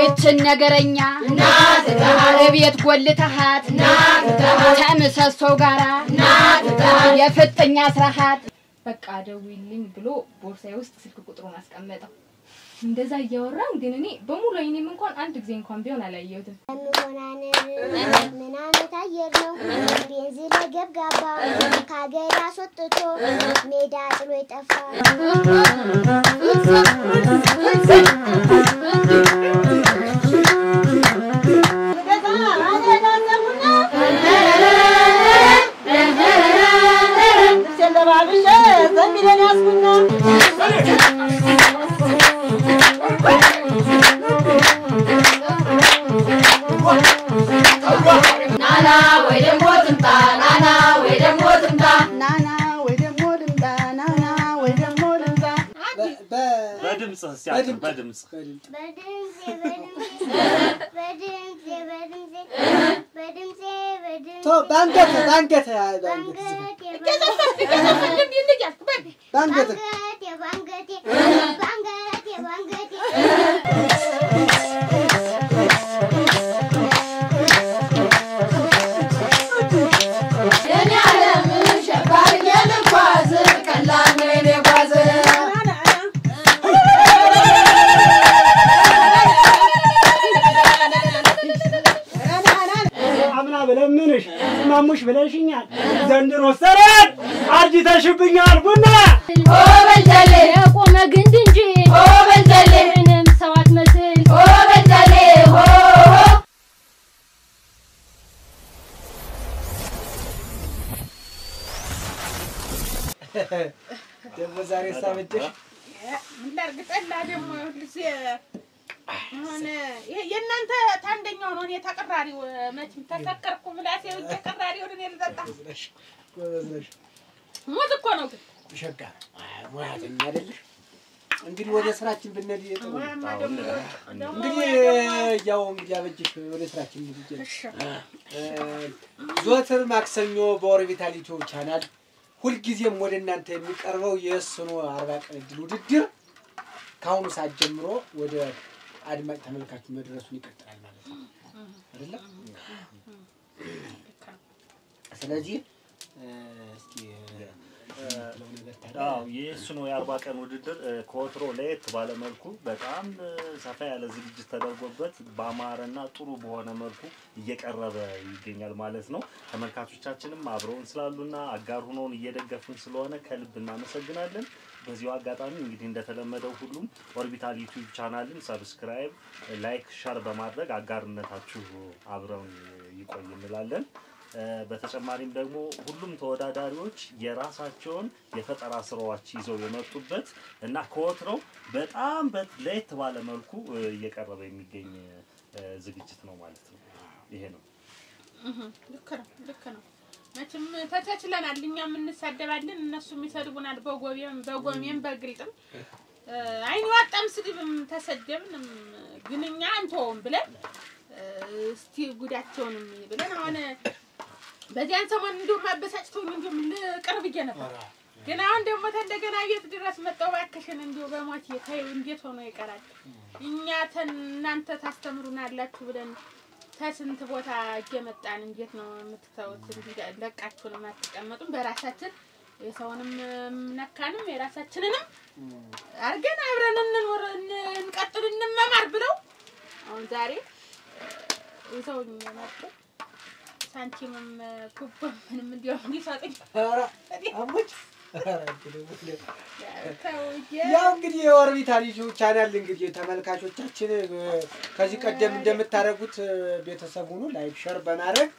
ይችን ነገረኛ እቤት ጎልተሃት ከምሰሶው ጋራ የፍጥኛ ስራሃት በቃ ደውይልኝ ብሎ ቦርሳዬ ውስጥ ስልክ ቁጥሩን አስቀመጠው። እንደዛ እያወራን ግን እኔ በሙሉ አይኔም እንኳን አንድ ጊዜ እንኳን ቢሆን አላየሁትም። ምሆናን ምን አይነት አየር ነው? ቤንዚን ለገብጋባ ከሀገር አስወጥቶ ሜዳ ጥሎ የጠፋ ደግሞ ትምጣ ናና ወይ ደግሞ ትምጣ ናና ወይ ደግሞ ልምጣ ናና ወይ ደግሞ ልምጣ በድምፅ ብለምንሽ ማሙሽ ብለሽኛል። ዘንድሮ ሰረት አርጅተሽብኛል ቡና የቆመ ግንድ እንጂ ደግሞ ዛሬ ሳበጀሽ እንዳርግጠላ ደግሞ ልጅ ሆነ የእናንተ ታንደኛው ነው። እኔ ተቀራሪው መቼም ተሰከርኩ ምላሴ ውጭ ቀራሪውን እኔ ልጠጣ። ሙት እኮ ነው ግን። ሸጋ ሙያተኛ አይደለሽ። እንግዲህ ወደ ስራችን ብንሄድ እንግዲህ ያው እንግዲህ አበጅሽ ወደ ስራችን እንሂድ። እ፣ ዘወትር ማክሰኞ በ Orbital YouTube channel ሁልጊዜም ወደ እናንተ የሚቀርበው የእስኖ አርባ ቀን እድል ውድድር ከአሁኑ ሰዓት ጀምሮ ወደ አድማጭ ተመልካቹ መድረሱን ይቀጥላል ማለት ነው አይደለም? ስለዚህ እስኪ የእሱ ነው የአርባ ቀን ውድድር ከወትሮ ለየት ባለ መልኩ በጣም ሰፋ ያለ ዝግጅት ተደርጎበት በአማረና ጥሩ በሆነ መልኩ እየቀረበ ይገኛል ማለት ነው። ተመልካቾቻችንም አብረውን ስላሉና አጋር ሆነውን እየደገፉን ስለሆነ ከልብ እናመሰግናለን። በዚሁ አጋጣሚ እንግዲህ እንደተለመደው ሁሉም Orbital YouTube channel ን subscribe፣ like፣ share በማድረግ አጋርነታችሁ አብረውን ይቆይ እንላለን። በተጨማሪም ደግሞ ሁሉም ተወዳዳሪዎች የራሳቸውን የፈጠራ ስራዎች ይዘው የመጡበት እና ከወትሮው በጣም ለየት ባለ መልኩ እየቀረበ የሚገኝ ዝግጅት ነው ማለት ነው። ይሄ ነው። ልክ ነው ልክ ነው። መቼም ተቻችለናል። እኛም እንሳደባለን፣ እነሱም ይሰድቡናል። በጎቤም በጎሜም በግልጥም አይን ዋጣም ስድብም ተሰደብንም፣ ግን እኛ አንተውም ብለን እስቲ ጉዳቸውንም ብለን አሁን በዚያን ሰሞን እንዲሁም አበሳጭተውኝ እንዲሁም ልቅር ብዬ ነበር። ግን አሁን ደግሞ እንደገና ቤት ድረስ መጣሁ። እባክሽን እንዲሁ በሞት ተይው፣ እንዴት ሆኖ ይቀራል? እኛ እናንተ ታስተምሩናላችሁ ብለን ከስንት ቦታ እየመጣን እንዴት ነው የምትተውት? ለቃችሁንም አትቀመጡም? በራሳችን የሰውንም ነካንም የራሳችንንም አርገን አብረን እንኖር እን- እንቀጥል እንመማር ብለው አሁን ዛሬ ይዘውኝ መጡ። ሳንቲምም ኩቦም ምንም እንዲያው እንዲሰጡኝ ኧረ አሞች ኧረ እንግዲህ ተውዬ ያው እንግዲህ የ Orbital YouTube channel እንግዲህ ተመልካቾቻችን ከዚህ ቀደም እንደምታደርጉት ቤተሰብ ሁኑ like share በማድረግ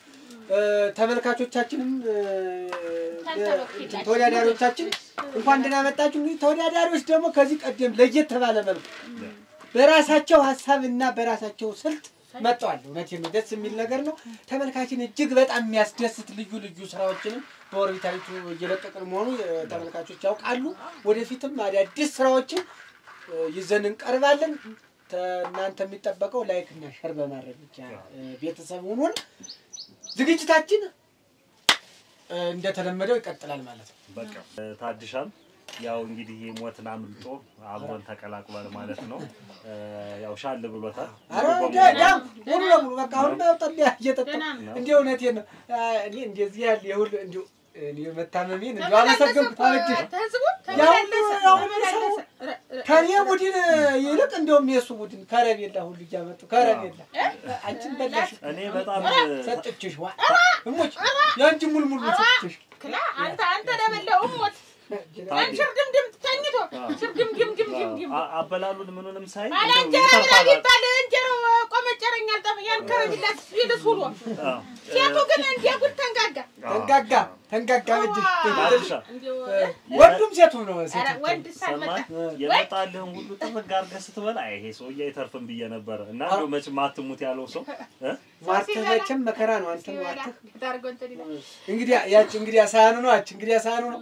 ተመልካቾቻችንም ተወዳዳሪዎቻችን እንኳን ደህና መጣችሁ። እንግዲህ ተወዳዳሪዎች ደግሞ ከዚህ ቀደም ለየት ባለ መልኩ በራሳቸው ሀሳብ እና በራሳቸው ስልት መጥተዋል። እውነቴን ደስ የሚል ነገር ነው። ተመልካችን እጅግ በጣም የሚያስደስት ልዩ ልዩ ስራዎችንም በኦርቢታሊቱ እየለቀቅን መሆኑ ተመልካቾች ያውቃሉ። ወደፊትም አዳዲስ ስራዎችን ይዘን እንቀርባለን። እናንተ የሚጠበቀው like እና share በማድረግ ብቻ ቤተሰብ ሁኑን። ዝግጅታችን እንደተለመደው ይቀጥላል ማለት ነው። በቃ ታድሻል ያው እንግዲህ ሞትን አምልጦ አብሮን ተቀላቅሏል ማለት ነው። ያው ሻል ብሎታል። ኧረ ሙሉ በሙሉ ዳ- ዳም ሙሉ ለሙሉ በቃ አሁን ጠላ እየጠጣ ደህና ነው። እንዲህ እውነቴን ነው። አ፣ እኔ እንደዚህ ያለ የሁሉ እንዲሁ እኔ መታመሜን እንዲሁ ረ- ረ- ከኔ ቡድን ይልቅ እንደውም የእሱ ቡድን ከረቤላ ሁሉ እያመጡ ከረቤላ አንቺን በላሽ እኔ በጣም ሰጥችሽ ዋ እሞች የአንቺ ሙልሙል ሰጥችሽ ክላ አንተ አንተ ለበላው እሞት ሽርግምግም ተኝቶ ሽርግምግምግምግም አበላሉን ምኑንም ሳይ እንጀራ ብላ ቢባል እንጀራው ቆመጨረኝ አልጠም ያን ከረቢላት ይልስ አዎ። ሴቱ ግን ጉድ ተንጋጋ። ተንጋጋ ተንጋጋ እንዲሁ ወንዱም ነው ሴቱ ወንድ ሳልመጣ ሰማን የመጣልህን ሁሉ ጥርግ አድርገህ ስትበላ ይሄ ሰውዬ አይተርፍም ብዬ ነበረ። እና እንደው መቼም አትሙት ያለው ሰው? ማርተህ መቼም መከራ ነው አንተ ማርተህ። እንግዲህ ያች እንግዲህ ሳህኑ ነው አች እንግዲህ ሳህኑ ነው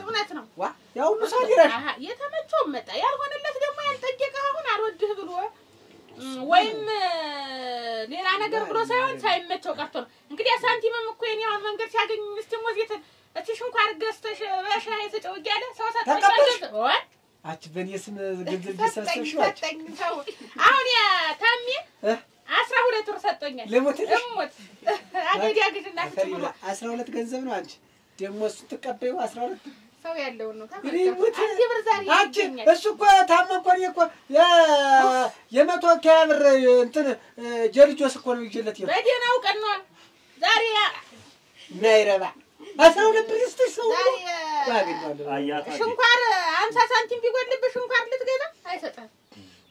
እውነት ነው? ዋ ያ ሁሉ ሰው ሊረሽ መጣ። ያልሆነለት ደግሞ ያልጠየቀ አሁን አልወድህ ብሎ ወይም ሌላ ነገር ብሎ ሳይሆን ሳይመቸው ቀርቶ ነው። እንግዲህ ሳንቲምም እኮ የኔ አሁን መንገድ ሲያገኝ እስቲ ሞት እቲ ሽንኳር ገዝተሽ በሻይ ስጨው እያለ ሰው ወይ አች በእኔ ስም ገንዘብ ሰጠኝ ሰው አሁን ያ ታሜ? አስራ ሁለት ብር ሰጦኛል። አገዲ አግድና አፈሪ ብላ አስራ ሁለት ገንዘብ ነው አንቺ። ደግሞ እሱ ትቀበዩ አስራ ሁለት? ሰው ያለውን ነው። አንቺ እሱ እኮ ታመ እኮ እኔ እኮ የመቶ ብር እንትን ጀልጆስ እኮ ነው ይዤለት ይኸው በደህናው ቀን ነው። ዛሬ ናይረባ አስራ ሁለት ብር ስትሽ ሰው ሽንኳር አምሳ ሳንቲም ቢጎልብህ ሽንኳር ልትገዛ አይሰጥህም።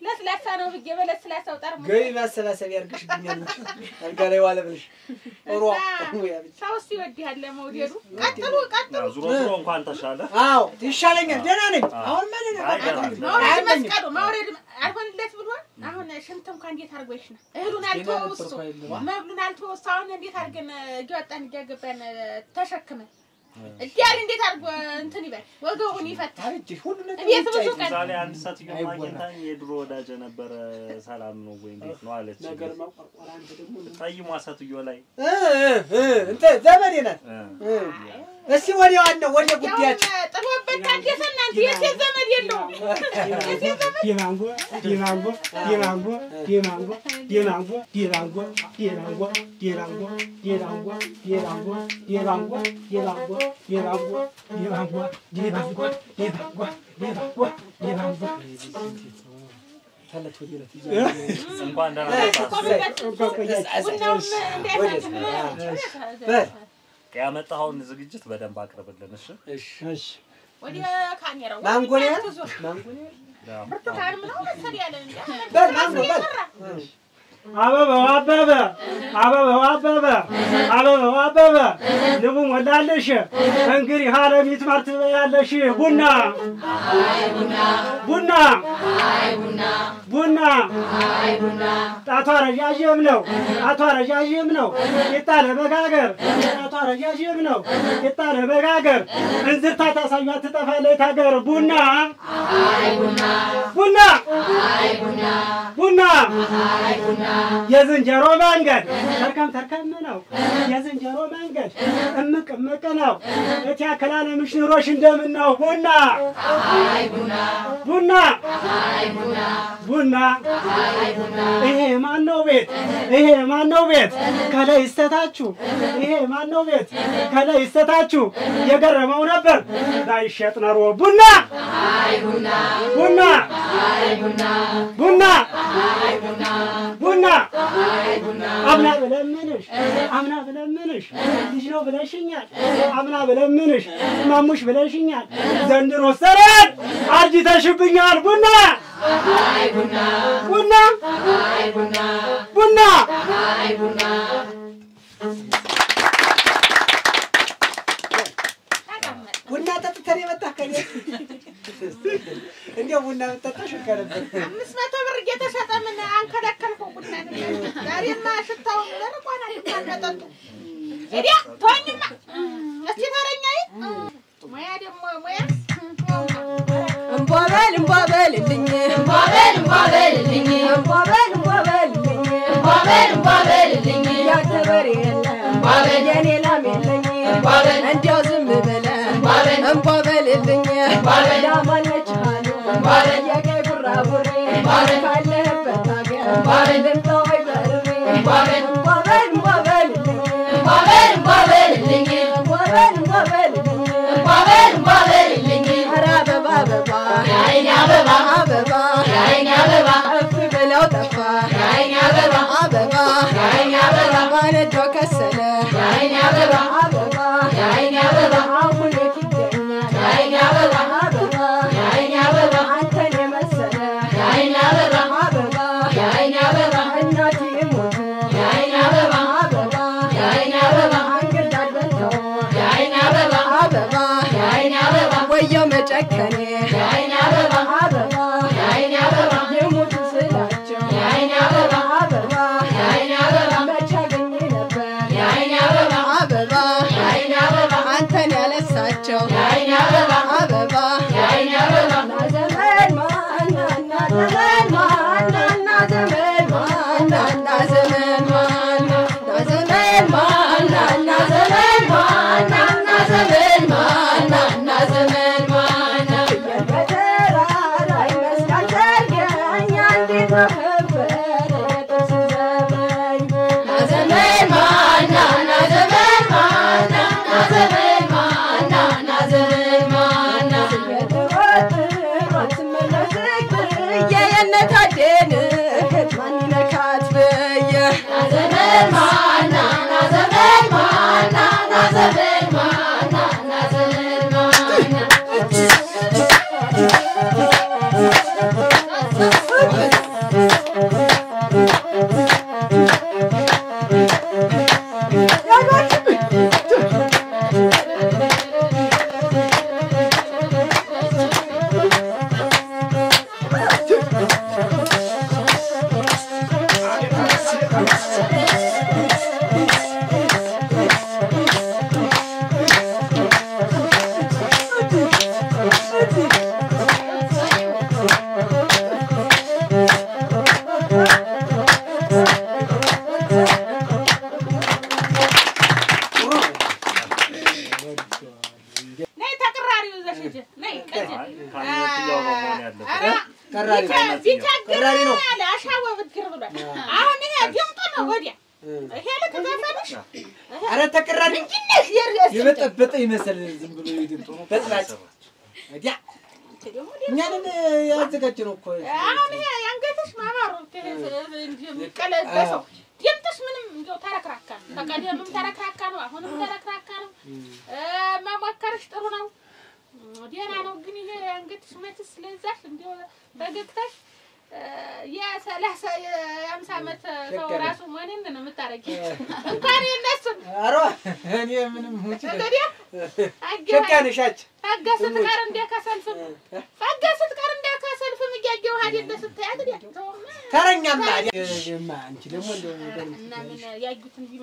ለስላሳ ነው ብዬ በለስላሳው ጠርሙስ ገቢ ማሰባሰብ ያርግሽብኛል እንጂ አልጋ ላይ ዋለ ብለሽ ሮ ሰው እስቲ ይወድሃል ለመውደዱ? ቀጥሉ ቀጥሉ። አዎ፣ ዙሮ ዙሮ እንኳን ተሻለ። አዎ ይሻለኛል። ደህና ነኝ። አሁን ነኝ። ማውረድ መስቀሉ ማውረድ አልሆንለት ብሎ? አሁን ሽንት እንኳን እንዴት አድርጎ ይሽናል? እህሉን አልተወው እሱ መብሉን አልተወው እሱ አሁን እንዴት አድርገን እያወጣን እያገባን ተሸክመን እዲያል እንዴት አድርጎ እንትን ይበል? ወገቡን ይፈታል። አበጅሽ ሁሉ ነገር እቤት ብዙ ውጭ ቀን ዛሬ አንድ ሴትዮ ማግኘታኝ የድሮ ወዳጅ ነበረ ሰላም ነው ወይ እንዴት ነው አለች። ነገር ጠይሟ ሴትዮ ላይ እ እ እንትን ዘመዴ ናት እስቲ ወደ ዋናው ወደ ያውም ጉዳያችን ጥሎበት ታደሰ እናንተ የሴት ዘመድ የለውም የሴት ዘመድ ዲማንጎ ዲማንጎ ዲማንጎ ዲማንጎ ዲማንጎ ዲማንጎ ዲማንጎ ዲማንጎ ዲማንጎ ዲማንጎ ዲማንጎ ዲማንጎ ዲማንጎ ዲማንጎ ዲማንጎ ዲማንጎ ዲማንጎ ዲማንጎ ተለት ወደ ዕለት እንኳን ደህና መጣሽ። ቡናውም በል ያመጣኸውን ዝግጅት በደንብ አቅርብልን። እሺ? እሺ እሺ። ወደ ካሜራው ማንጎ ነው ማንጎ ነው ነው መሰል ያለ በል ማንጎ በል አበባው አበበ አበባው አበበ አበባው አበበ። ንቡ ሞላለሽ እንግዲህ አለሚት ማርት ያለሽ ቡና ቡና ቡና። ጣቷ ረዣዥም ነው ጣቷ ረዣዥም ነው። ቂጣ ለመጋገር ጣቷ ረዣዥም ነው። ቂጣ ለመጋገር እንዝርታ ታሳዩት ትጠፋለች ታገር ቡና ቡና ቡና የዝንጀሮ መንገድ ተርከም ተርከም ነው። የዝንጀሮ መንገድ እምቅ እምቅ ነው። እቲ አከላለምሽ ኑሮሽ እንደምን ነው? ቡና ቡና ቡና ይሄ ማነው ቤት? ይሄ ማነው ቤት? ከላይ እስተታችሁ ይሄ ማነው ቤት? ከላይ እስተታችሁ የገረመው ነበር ላይሸጥ ነሮ ቡና ቡና ቡና ቡና አምና ብለምንሽ አምና ብለምንሽ ልጅ ነው ብለሽኛል። አምና ብለምንሽ ማሙሽ ብለሽኛል። ዘንድሮ ሰረን አርጅተሽብኛል። ቡና ቡና ቡና ቡና የመጣህ ከቤት እንዲያው ቡና ብጠጣሽ ነበር። አምስት መቶ ብር እየተሸጠ ምን አንከለከልከው? ቡና? ዛሬማ ሽታውን ለርቋና መጠጡ። እዲያ ተወኝማ። እስቲ ተረኛዬ ሙያ ደግሞ ሙያ። እንቧበል እንቧበልልኝ እንቧበል እንቧበልልኝ እንቧበል እንቧበልልኝ እንቧበል እንቧበልልኝ ያተበር የለ እንቧበል የኔ ላም የለኝ። እንቧበል እንዲያው እንቧበልልኝ እንቧበል ዳማነች አሉ የቀይ ቡራቡሬ ካለህበት ሀገር እንቧበል ልምጣ ወይ በርሬ እንቧበል እንቧበል እንቧበልልኝ እንቧበል እንቧበልልኝ እንቧበል እንቧበልልኝ እንቧበል እንቧበልልኝ ኧረ አበባ አበባ የዓይኔ አበባ አበባ የዓይኔ አበባ እፍ ብለው ጠፋ የዓይኔ አበባ አበባ የዓይኔ አበባ ማነዶ ከሰለ የዓይኔ አበባ አበባ የዓይኔ አበባ አሁን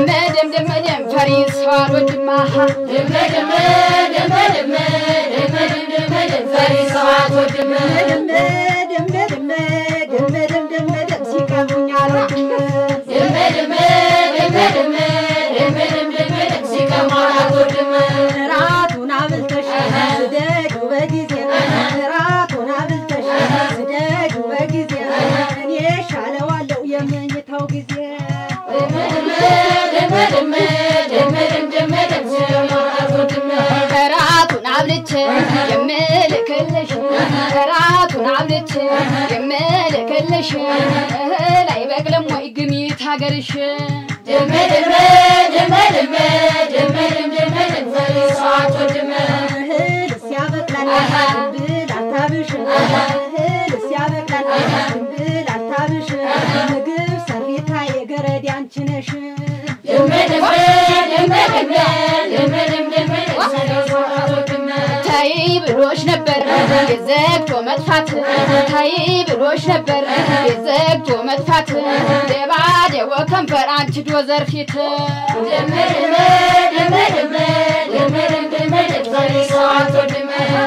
ደመ ደም ደመ ደም ጅላ ጅላ አልወድም አሃ ደመ ደመ ደመ ደመ ደመ ደም ደመ ደም ጅላ ጅላ አትወድም ደመ ደመ ደመ ደመ ደመ ደም ደመ ደም ፈሪ ሰው ከራቱን አብልቼ የምልክልሽ ከራቱን አብልቼ የምልክልሽ እህል አይበቅልም ወይ ግሚት ሀገርሽ እህል ሲያበቅላል ድንብል አታብሽ እህል ሲያበቅላል ድንብል አታብሽ ምግብ ሰሪታ የገረድ አንቺ ነሽ ታይ ብሎሽ ነበር የዘግቶ መጥፋት። ታይ ብሎሽ ነበር የዘግቶ መጥፋት። ደባ ደቦ ከንፈር አንቺ ዶዘር ፊት።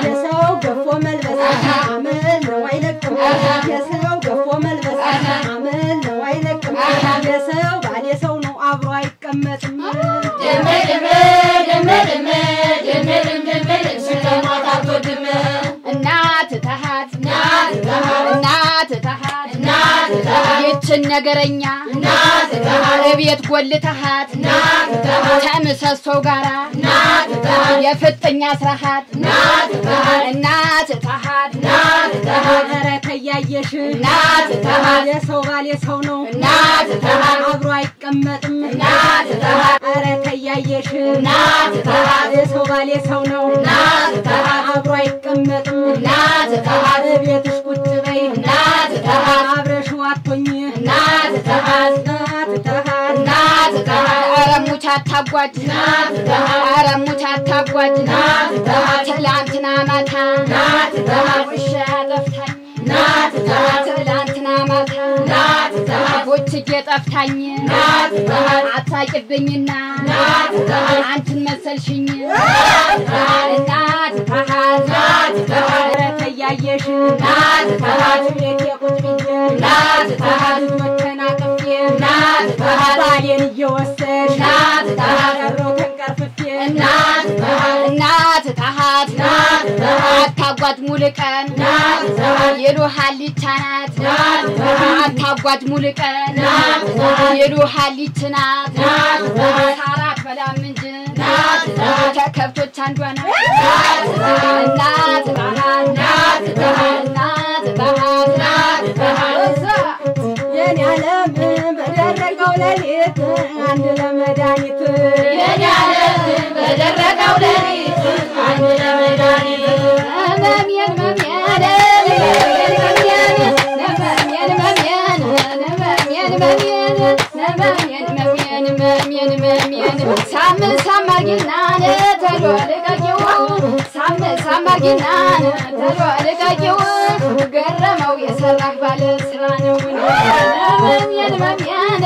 የሰው ገፎ መልበስ አመል ነው አይለቅም አብሮ አይቀመጥም እናት ተሃት እናት ተሃት ይችን ነገረኛ እቤት ጎልተሃት ከምሰሶው ጋራ የፍጥኛ ስራሃት እናት ተሃት ኧረ ተያየሽ እናት የሰው ባል የሰው ነው እናት አብሮ አይቀመጥም እናት ተሃት ኧረ ተያየሽ እናት የሰው ባል የሰው ነው እናት አብሮ አይቀመጥም እናት አታጓድ ኧረ ሙት ትላንትና ማታ ውሻ ያጠፋ ናት ትላንትና ማታ ናት ፎችጌ ጠፍታኝ አታቂብኝና አንቺን መሰልሽኝ ናት ናት ናት እያየሽ ናት ናት ቤቴ ቁጭ ብዬ ናት ናት መከናቀፍ ናት ባሌን እየወሰድሽ ናት ናት እናት እናት ጣሃት አታጓት ሙልቀን የሎሃ ሊቻ ናት አታጓት ሙልቀን የሎሃ ሊች ናት ሳራ አትበላም እንጂ ከከብቶች አንዷ ናት እናት እናት እናት እናት እናት መድኃኒዓለም በደረቀው ሌሊት አንድ ለመድኃኒት መድኃኒዓለም በደረቀው ሌሊት አንድ ለመድኃኒት መሜን መሜን ሳምን ሳማርጊናን ሳማጊና ተሎ አለቃቂው ገረመው የሰራህ ባለስራ ነው። ለምን የልመም ያለ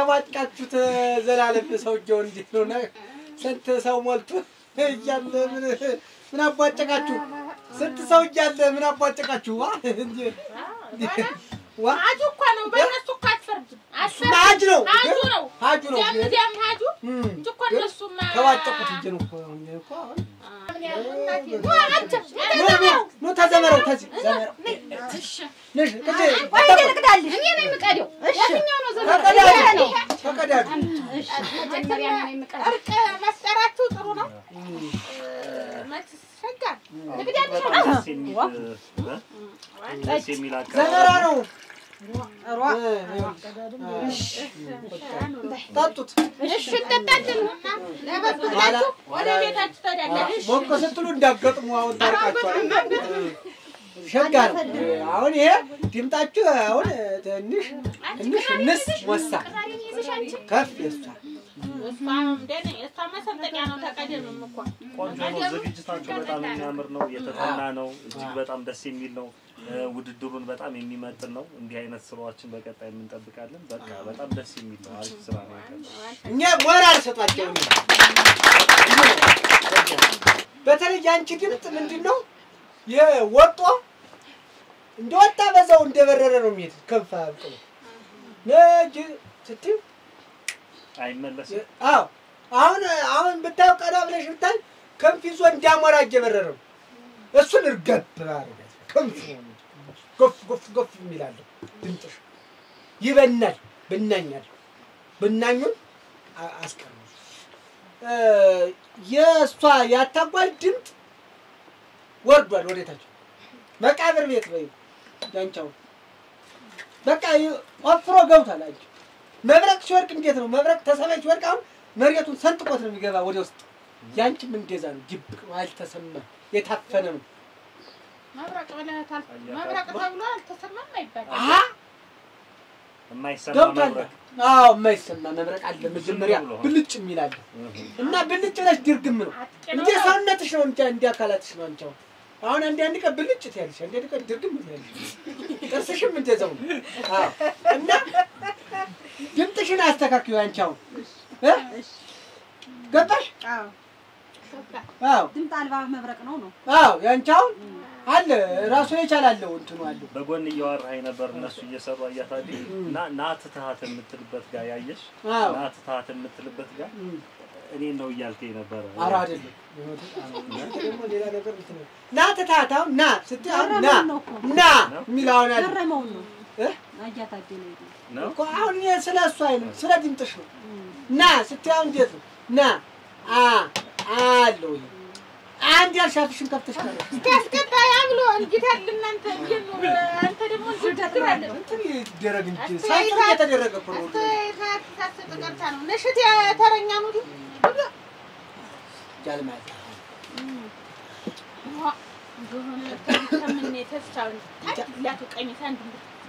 እንዴት ተባጭቃችሁት ዘላለም ሰውየው እንዴት ነው? ስንት ሰው ሞልቶ እያለ ምን ምን አቧጨቃችሁ? ስንት ሰው እያለ ምን አቧጨቃችሁ? ዋ ዋ እኮ ነው። በእነሱ እኮ ሀጅ ነው ሀጁ ነው። ዲያም ሀጁ እንጂ እኮ እነሱማ ተዋጨቁት እጄ ነው እኮ አሁን ኑ ተዘመረው ተዚህ ዘመረው ወይ ልቅዳልሽ እኔ ነኝ የምቀደው። የትኛው ነው ዘመረው? ተቀዳጁ ነው? የምቀደው። እርቅ መፍጠራችሁ ጥሩ ነው። ልቅዳልሽ ዘመራ ነው። ጠጡት ሞቅ ስትሉ እንዳገጥሙ አሁን ታርቃችኋል። ሸጋ ነው። አሁን ይሄ ድምጣችሁ አሁን ትንሽ ትንሽ እንስ ወሳ ከፍ የሷል እሷ እንደኔ እሷ መሰንጠቂያ ነው። ተቀደምም እኮ ቆንጆ ነው። ዝግጅታቸው በጣም የሚያምር ነው። የተጠና ነው። እጅግ በጣም ደስ የሚል ነው። ውድድሩን በጣም የሚመጥን ነው። እንዲህ አይነት ስራዎችን በቀጣይ የምንጠብቃለን። በቃ በጣም ደስ የሚል ነው። አሪፍ ስራ ነው እኛ ሞራል ሰጣቸው። በተለይ አንቺ ድምፅ ምንድን ነው የወጦ እንደወጣ በዛው እንደበረረ ነው የሚሄድ ከፍ አብቅሎ ነጅ ስትይ አይመለስም። አዎ አሁን አሁን ብታየው ቀና ብለሽ ብታይ ክንፍ ይዞ እንዳሞራ እየበረረ እሱን እርገብ አድርገሽ ክንፍ ጎፍ ጎፍ ጎፍ የሚላለሁ ድምፅሽ ይበናል። ብናኛል ብናኙን አ- አስቀሩ እ፣ የእሷ ያታጓል ድምፅ ወርዷል ወዴታቸው መቃብር ቤት ወይ ያንቻው በቃ ቆፍሮ ገብቷል። አንቺ መብረቅ ሲወርቅ እንዴት ነው? መብረቅ ተሰማይ ሲወርቅ አሁን መሬቱን ሰንጥቆት ነው የሚገባ ወደ ውስጥ። ያንቺም እንደዛ ነው። ድብቅ ነው፣ አልተሰማም፣ የታፈነ ነው። መብረቅ ብለህታል። መብረቅ ተብሎ አልተሰማም አይባልም። አሀ የማይሰማ ገብቷል። መብረቅ አዎ የማይሰማ መብረቅ አለ። መጀመሪያ ብልጭ የሚል አለ እና ብልጭ ብለሽ ድርግም ነው እንደ ሰውነትሽ ነው እንጂ እንደ አካላትሽ ነው አንቺ አሁን አንድ ቀን ብልጭ ትያለሽ፣ አንድ አንድ ቀን ድርግም ትያለሽ። ጥርስሽም እንደዛው ነው። አዎ እና ድምፅሽን አስተካክዩ አንቺ አሁን እ? ገባሽ? አዎ። አዎ። ድምፅ አልባ መብረቅ ነው ነው? አዎ ያንቺ አሁን አለ። ራሱ የቻላለው እንትኑ አለው በጎን እያወራኸኝ ነበር እነሱ እየሰሩ አያታዲ እና ናት ትሃት የምትልበት ጋር ያየሽ? አዎ። ናት ትሃት የምትልበት ጋር እኔን ነው እያልከኝ ነበረ። ኧረ አይደለም። ና አሁን ና ስትይ አሁን ና ና አለ። ገረመውን ነው እኮ አሁን እኔ ስለ እሱ አይልም ስለ ድምፅሽ ነው። ና አሁን እንዴት ነው ና አ አለው አንድ ያልሻፍሽን ከፍተሽ ቀረሽ እስኪያስገባ ያ ብሎ እንግዳል እናንተ እንዴት ነው? አንተ ደግሞ እንዴት ትላለህ? እንትን ይደረግ እንጂ ሳይቱ እየተደረገ እኮ ነው። አስተያየት ሳትሰጥ ቀርታ ነው። ነሽት የተረኛ ነው ጃልማት እንደሆነ ከምን ተስቻውን ታድላቱ ቀሚስ አንድ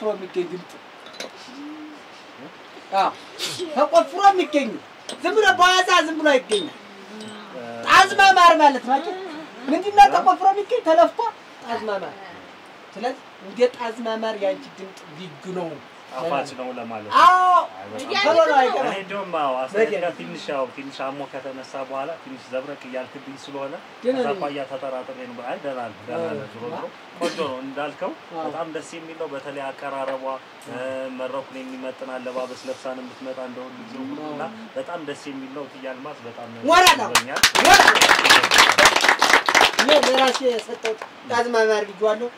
ተቆፍሮ የሚገኝ አዎ፣ ተቆፍሮ የሚገኝ ዝም ብሎ በዋዛ ዝም ብሎ አይገኝም። ጣዝማ ማር ማለት ናቸው። ምንድን ነው ተቆፍሮ የሚገኝ ተለፍቶ ጣዝማ ማር። ስለዚህ እንደ ጣዝማ ማር የአንቺ ድምጥ ልዩ ነው። ጣፋጭ ነው ለማለት አዎ። አስተያየት ጋር ትንሽ ያው ትንሽ አሞ ከተነሳ በኋላ ትንሽ ዘብረቅ እያልክብኝ ስለሆነ ግን ከዛ እኔ- አኳያ ተጠራጥሬ ነው። አይ ደህና ነው ደህና ነው። ዞሮ ዞሮ ቆንጆ ነው እንዳልከው። በጣም ደስ የሚለው በተለይ አቀራረቧ መድረኩን የሚመጥን አለባበስ ለብሳን የምትመጣ እንደሁሉ ጊዜ ሁሉ እና በጣም ደስ የሚል ነው። እትዬ አልማዝ በጣም ይገኛል። እኔ ለራሴ የሰጠሁት ጣዝማማር ብዬዋለሁ።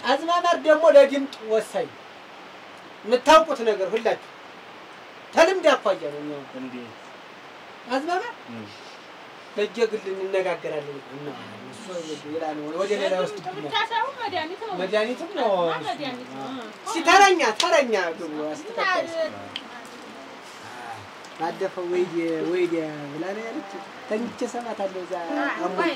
ጣዝማማር ደግሞ ለድምፅ ወሳኝ የምታውቁት ነገር ሁላችሁ ተልምድ አኳያ ነው። እኛ እንዴት? ጣዝማማር እም፣ በየግል እንነጋገራለን። ወደ ሌላ ውስጥ መድኃኒትም ነው። እስኪ ተረኛ ተረኛ ግቡ። እና አስተካካይ ባለፈው ወይዴ ወይዴ ብላ ነው ያለች። ተኝቼ ሰማታለሁ እዛ አሞኝ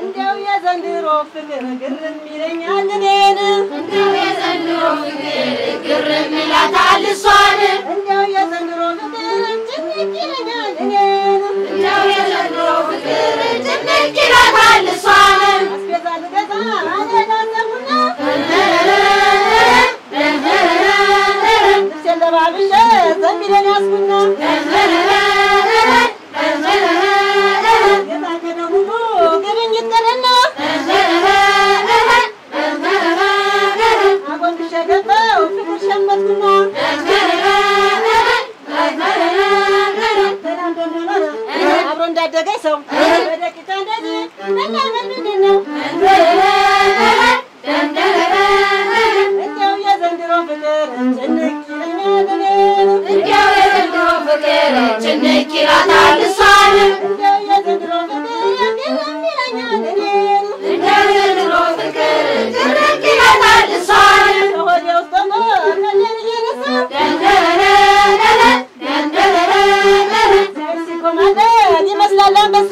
እንደው የዘንድሮ ፍቅር ግርም ይለኛል እኔን። እንደው የዘንድሮ ፍቅር ግርም ይላታል እሷን። እንደው የዘንድሮ ፍቅር ጭንቅ ይለኛል እኔን። እንደው የዘንድሮ ፍቅር ጭንቅ ይላታል እሷን። አስቤዛ ልገዛ ሸመትኩና ተላምዶ እንደኖረ አብሮ እንዳደገ ሰው በደቂቃ እንደዚህ መላመድ ምንድን ነው? ይመስላል አንበሳ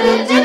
ፍቅር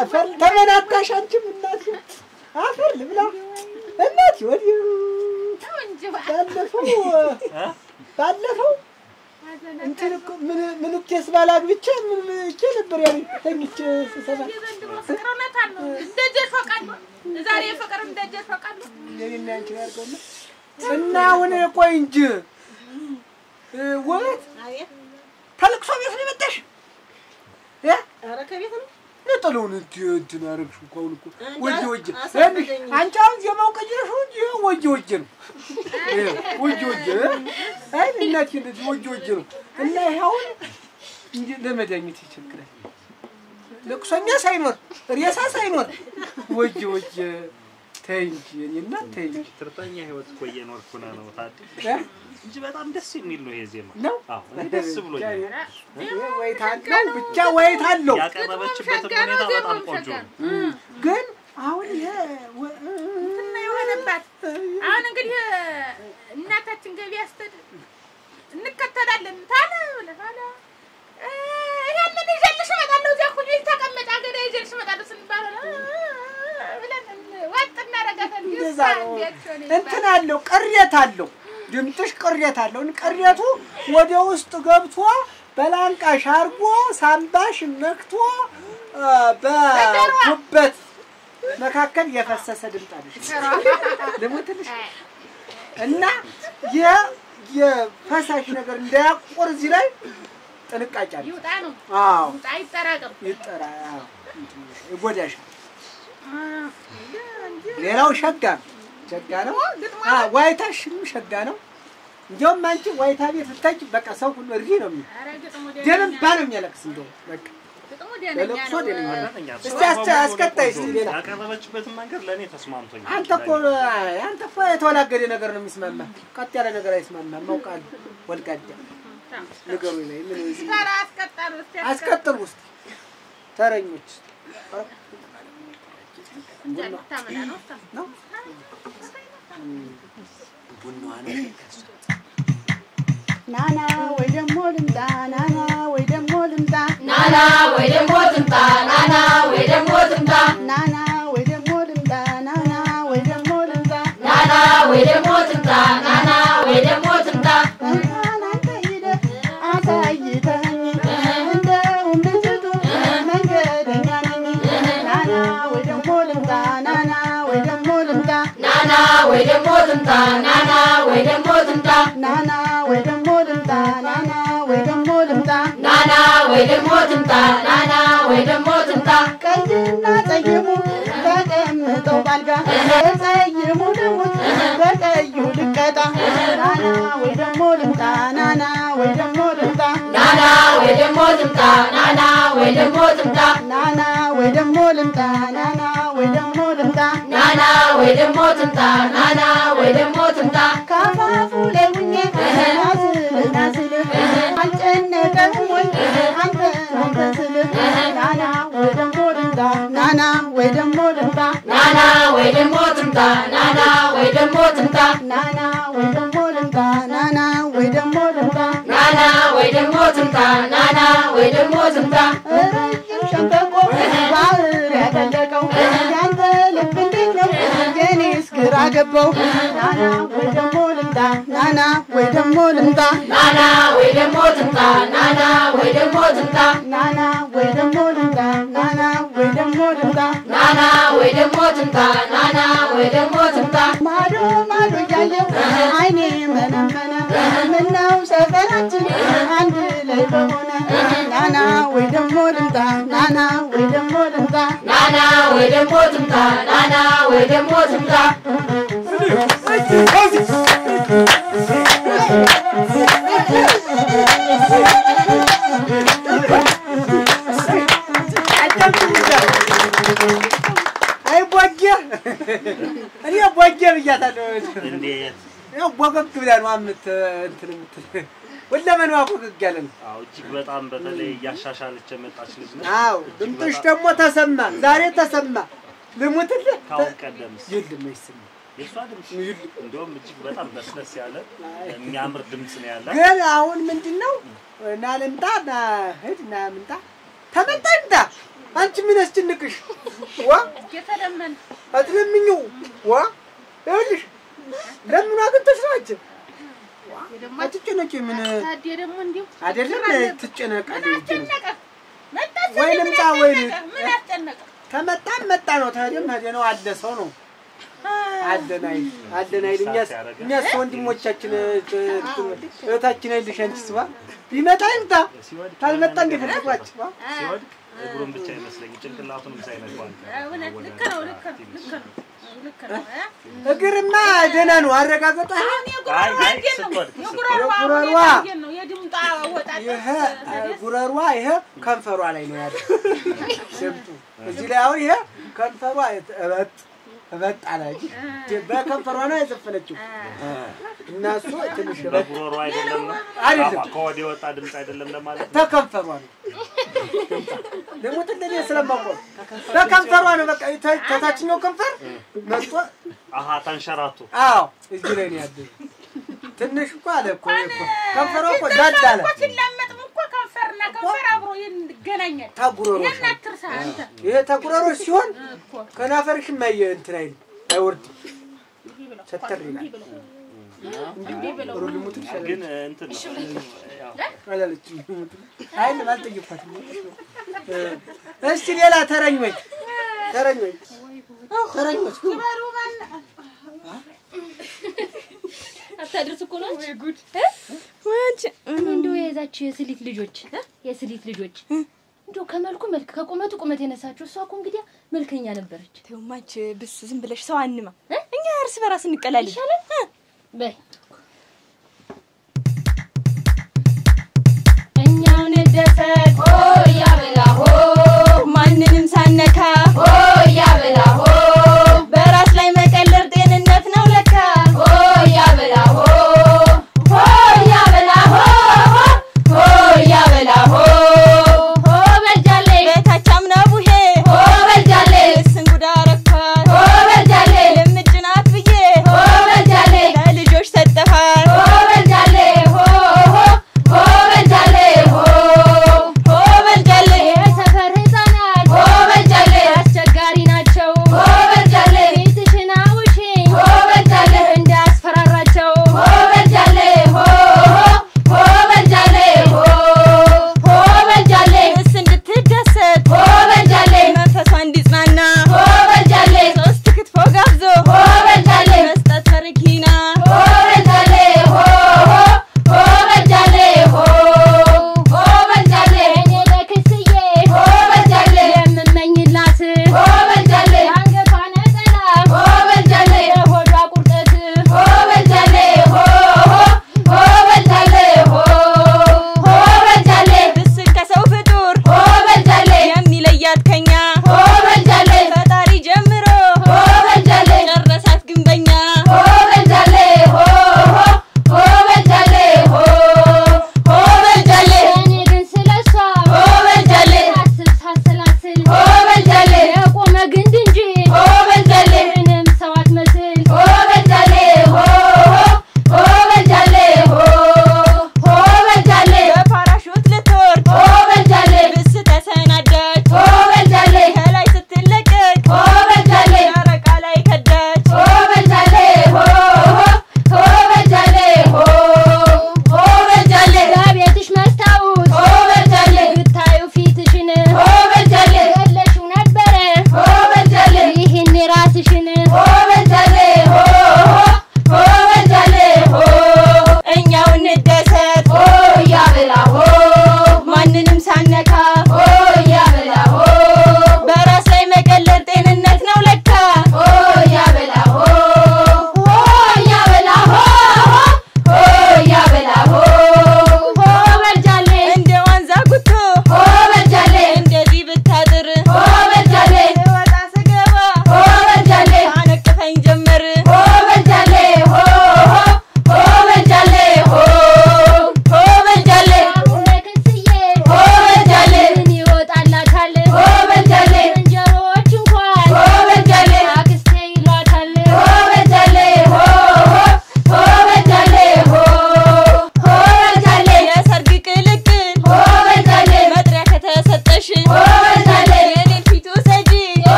አፈር ተመናታሽ አንቺም እናት አፈር ልብላ። እናት ወዲህ ባለፈው ባለፈው እንትን እኮ ምን ምን ኬስ ባላግብቼ ምን እቼ ነበር ያለኝ? ተኝቼ ስሰማ ፍቅር እንደ ጀት እኔና አንቺ ያርገውና እና አሁን ቆይ እንጂ ውበት ተልቅሶ ቤት ነው የመጣሽ እ? ኧረ ከቤት ነው ነጠላውን እንትን እንትን አደረግሽው እኮ አሁን እኮ ወጀ ወጀ አንቺ አሁን ዜማውን ቀይረሽ ነው እንጂ ወጀ ወጀ ነው። ወጀ ወጀ እ? አይ እናቴ እንደዚህ ወጀ ወጀ ነው። እና አሁን እንጂ ለመዳኘት ይቸግራል። ለቅሶኛ ሳይኖር ሬሳ ሳይኖር ወጀ ወጀ ተይ እንጂ እኔ እናት ተይ እንጂ። ትርፈኛ ህይወት እኮ እየኖርኩ ነው ታዲ እ? እንጂ በጣም ደስ የሚል ነው ይሄ ዜማ። ነው? አዎ ደስ ብሎኛል። ወይት አለው? ብቻ ወይት አለው? ያቀረበችበትም ሁኔታ በጣም ቆንጆ ነው። ግን አሁን ይሄ የሆነባት። አሁን እንግዲህ እናታችን ገበያ ስትሄድ እንከተላለን። ታለ እ፣ ይሄንን ይዤልሽ እመጣለሁ እዚያ እኮ ቤት ተቀመጭ አገዳ ይዤልሽ እመጣለሁ ስንባል እ፣ ብለን ወጥ እናደርጋታለን። እንትን አለው ቅሬት አለው ድምፅሽ ቅሬት አለው። ቅሬቱ ወደ ውስጥ ገብቶ በላንቃሽ አርጎ ሳምባሽ ነክቶ በጉበት መካከል የፈሰሰ ድምፅ አለሽ። ልሙትልሽ እና የ- የፈሳሽ ነገር እንዳያቆር እዚህ ላይ ጥንቃቄ አለ። ይውጣ ነው። አዎ። ይውጣ ይጠራቀም። ይጠራ ይጎዳሻል። ሌላው ሸጋ ነው ሸጋ ነው። አዎ ዋይታሽም ሸጋ ነው። እንዲያውም አንቺ ዋይታ ቤት ብታጅ በቃ ሰው ሁሉ እሪ ነው የሚል ኧረ ግጥሙ ደንም ደነኛ ባ ነው። የሚያለቅስ እንደው በቃ። ለለቅሶ እስቲ አስተ- አስከታይ እስቲ ሌላ። ያቀረበችበትን መንገድ ለእኔ ተስማምቶኛል። አንተ እኮ አይ፣ አንተ እኮ የተወላገደ ነገር ነው የሚስማማ። ቀጥ ያለ ነገር አይስማማም። መውቃል ወልጋዳ ነገሩ ላይ ምን አስቀጥል ውስጥ ተረኞች። ነው ናና ወይ ደግሞ ልምጣ ናና ወይ ደግሞ ልምጣ። ናና ወይ ደግሞ ትምጣ ናና ወይ ደግሞ ትምጣ ናና ወይ ደግሞ ልምጣ ናና ወይ ደግሞ ልምጣ። ናና ወይ ደግሞ ትምጣ ናና ወይ ደግሞ ትምጣ ናና ወይ ደግሞ ትምጣ ናና ወይ ደግሞ ልምጣ ናና ወይ ደግሞ ልምጣ ናና ወይ ደግሞ ትምጣ ናና ወይ ደግሞ ትምጣ ቀይና ጠይሙ ተቀምጠው ባልጋ ጠይሙ ልሙት በቀዩ ልቀጣ ናና ወይ ደግሞ ልምጣ ናና ወይ ደግሞ ልምጣ ናና ወይ ደግሞ ትምጣ ናና ወይ ደግሞ ትምጣ ናና ወይ ደግሞ ልምጣ ናና ወይ ደግሞ ልምጣ ናና ወይ ደግሞ ትምጣ ናና ወይ ደግሞ ትምጣ ካፋፉ ላይ ሁኜ ናስልህ ናስልህ አልጨነቀህም ወይ አንተ አንተ ስልህ ናና ወይ ደግሞ ልምጣ ናና ወይ ደግሞ ልምጣ ናና ወይ ደግሞ ትምጣ ናና ወይ ደግሞ ትምጣ ናና ወይ ደግሞ ልምጣ ናና ወይ ደግሞ ልምጣ ናና ወይ ደግሞ ትምጣ ናና ወይ ደግሞ ትምጣ ሸንበቆ የኔስ ግራ ገባው ናና ወይ ደግሞ ልምጣ ናና ወይ ደግሞ ልምጣ። ናና ወይ ደግሞ ትምጣ ናና ወይ ደግሞ ትምጣ ናና ወይ ደግሞ ልምጣ ናና ወይ ደግሞ ልምጣ። ናና ወይ ደግሞ ትምጣ ናና ወይ ደግሞ ትምጣ ማዶ ማዶ እያየው አይኔ መነመነ። ምነው ሰፈራችን አንድ ላይ በሆነ ናና ወይ ደግሞ ልምጣ ናና ናና ወይ ደግሞ ትምጣ ናና ወይ ደግሞ ትምጣ። አይ ቦጌ እኔ ቦጌ ብያታለሁ። እንዴት? ያው ቦገግ ብላ ነው አምት እንትን የምትል ሁለመናዋ ቦገግ ያለ ነው። አዎ እጅግ በጣም በተለይ እያሻሻለች የመጣች ልጅ ነች። አዎ ድምፅሽ ደግሞ ተሰማ፣ ዛሬ ተሰማ። ልሙትልህ ከአሁን ቀደምስ የለም አይሰማም። የእሷ ድምፅ እንደውም እጅግ በጣም ለስለስ ያለ የሚያምር ድምፅ ነው ያላት። ግን አሁን ምንድን ነው ና ልምጣ ና ሂድ ና ምምጣ ተመጣ ይምጣ አንቺ ምን ያስጨንቅሽ? ዋ እየተለመን አትለምኚው። ዋ ይኸውልሽ ለምኑ አግኝተሽ ነው አንቺ ደግሞ አትጨነቂ። ምን ታዴ ደግሞ እንዲሁ አይደለም? መጣ ወይ ልምጣ ወይ አስጨነቀ? ምን አስጨነቀ? ከመጣም መጣ ነው። ታዲያም ሄደ ነው አለ ሰው ነው አለን አይል አለን አይል እኛስ እኛስ ወንድሞቻችን እህታችን አይልሽ አንቺስ ዋ ቢመጣ ይምጣ ካልመጣ እንደፈለጓችሁ ሲወድቅ እግሩን ብቻ አይመስለኝ ጭንቅላቱንም ነው፣ ልክ ነው፣ ልክ ነው፣ ልክ ነው። እግርማ ደህና ነው። ይሄ ጉረሯ ይሄ ከንፈሯ ላይ ነው ያለው። ሽምጡ እዚህ ላይ አሁን ይሄ ከንፈሯ እበጥ እንጂ በከንፈሯ ነው የዘፈነችው። እና እሱ ትንሽ በጉሮሮ አይደለም ነው? አይደለም። ከወዲህ የወጣ ድምፅ አይደለም ለማለት ነው። ተከንፈሯ ነው። ደግሞ ትንሽ ስለማውቀው በከንፈሯ ነው በቃ ከታችኛው ከንፈር መጥቶ አሀ ተንሸራቶ አዎ እዚህ ላይ ነው ያለው ትንሽ እኮ አለ እኮ እኮ ከንፈሯ እኮ ዳድ አለ! እኮ ሲላመጥም እኮ ከንፈርና ከንፈር አብሮ ይገናኛል። ታጉረሮች ይሄን አትርሳ አንተ! ይሄ ተጉረሮች ሲሆን እኮ! ከናፈርሽም አየ እንትን አይልም! አይወርድም! እንዲህ ብለው ሰተር ይላል! እንዲህ ብለው! እንዲህ ብለው! ሩልሙት ይሻላል ግን እንትን ነው! ያው አላለችም አይልም አልጠየኳትም! እስቲ ሌላ ተረኞች ተረኞች ተረኞች በሉ ባና አታድርስ እኮ ነው አንቺ። ጉድ! አንቺ! እንደው የያዛችሁ የስሊት ልጆች የስሊት ልጆች። እንደው ከመልኩ መልክ ከቁመቱ ቁመት የነሳችሁ እሷ እኮ እንግዲህ መልከኛ ነበረች። ተውማች ብስ ዝም ብለሽ ሰው አንማ። እኛ እርስ በራስ እንቀላለን። ይሻላል? በይ። እኛው እንደሰት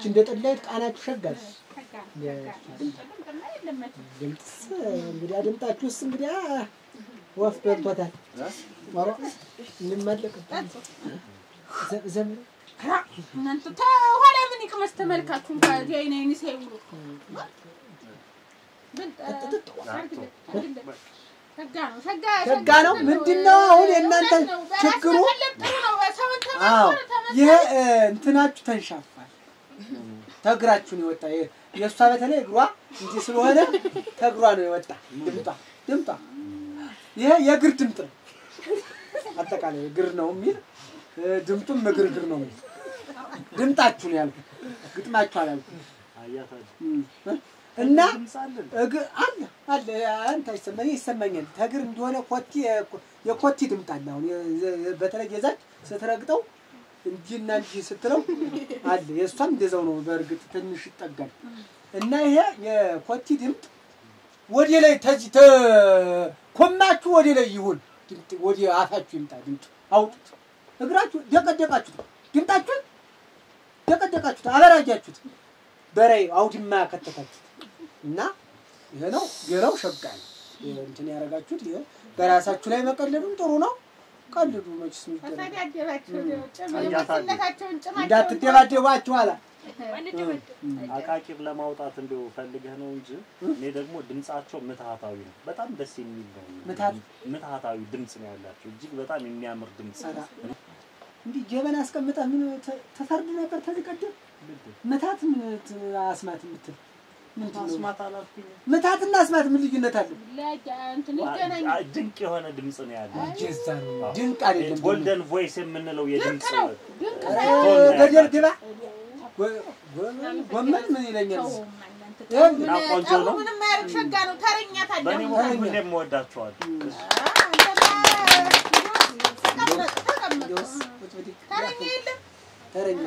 ነው። ድምፅ ድምፅማ የለም መቼም። ድምፅስ እንግዲህ አድምጣችሁስ እንግዲህ ወፍ በልቶታል። ኧረ እንመለቅበት ዘ- ዘመር እናንተ ተኋላ ምን ይቅመስ ተመልካቹ እንኳን የአይን አይን ሳይውሉ ሸጋ ነው ሸጋ ሸጋ ነው። ምንድን ነው አሁን የእናንተ ችግሩ? ይሄ እንትናችሁ ተንሻፋል። ተግራችሁን የወጣ የእሷ በተለይ እግሯ እንዲህ ስለሆነ ተግሯ ነው የወጣ ድምጧ ድምጧ ይሄ የእግር ድምጥ ነው። አጠቃላይ እግር ነው የሚል ድምጡም እግር እግር ነው የሚል ድምጣችሁ ነው ያልኩት፣ ግጥማችሁ አላልኩም። እና አለ አለ አንተ አይሰማኝ ይሰማኛል። ተግር እንደሆነ ኮቲ የኮቲ ድምፅ አለ። አሁን በተለይ የዛች ስትረግጠው እንዲህና እንዲህ ስትለው አለ። የእሷም እንደዛው ነው። በእርግጥ ትንሽ ይጠጋል እና ይሄ የኮቲ ድምፅ ወደ ላይ ተዚህ ተኮማችሁ ወደ ላይ ይሁን ድምፅ ወደ አፋችሁ ይምጣ ድምፅ አውጡት። እግራችሁ ደቀደቃችሁት፣ ድምጣችሁን ደቀደቃችሁት፣ አበራጃችሁት፣ በራይ አውድማ ከተታችሁት እና ይሄ ነው ሌላው ሸጋ እንትን ያደረጋችሁት ይሄ በራሳችሁ ላይ መቀለዱም ጥሩ ነው። ቀልዱ መችስ እንዳትደባደባችሁ አላ አቃቂር ለማውጣት እንደው ፈልገህ ነው እንጂ እኔ ደግሞ ድምጻቸው ምትሃታዊ ነው። በጣም ደስ የሚል ነው። ምትሃት? ምትሃታዊ ድምጽ ነው ያላቸው። እጅግ በጣም የሚያምር ድምጽ እንዲህ ጀበና አስቀምጣ ምን ተ- ተፈርድ ነበር ከዚህ ቀደም ምታት ምን ት- አስማት የምትል ምታትና አስማት ምን ልዩነት አለው? ድንቅ የሆነ ድምጽ ነው ነው ድንቅ አይደለም። golden voice የምንለው ነው ገደል ግባ ጎ- ጎመን ምን ይለኛል? እና ቆንጆ ነው። ምንም አያደርግ ሸጋ ነው። ተረኛ ታዲያ በእኔ ምን በኩል? ሁሌም እወዳቸዋለሁ። ተረኛ የለም ተረኛ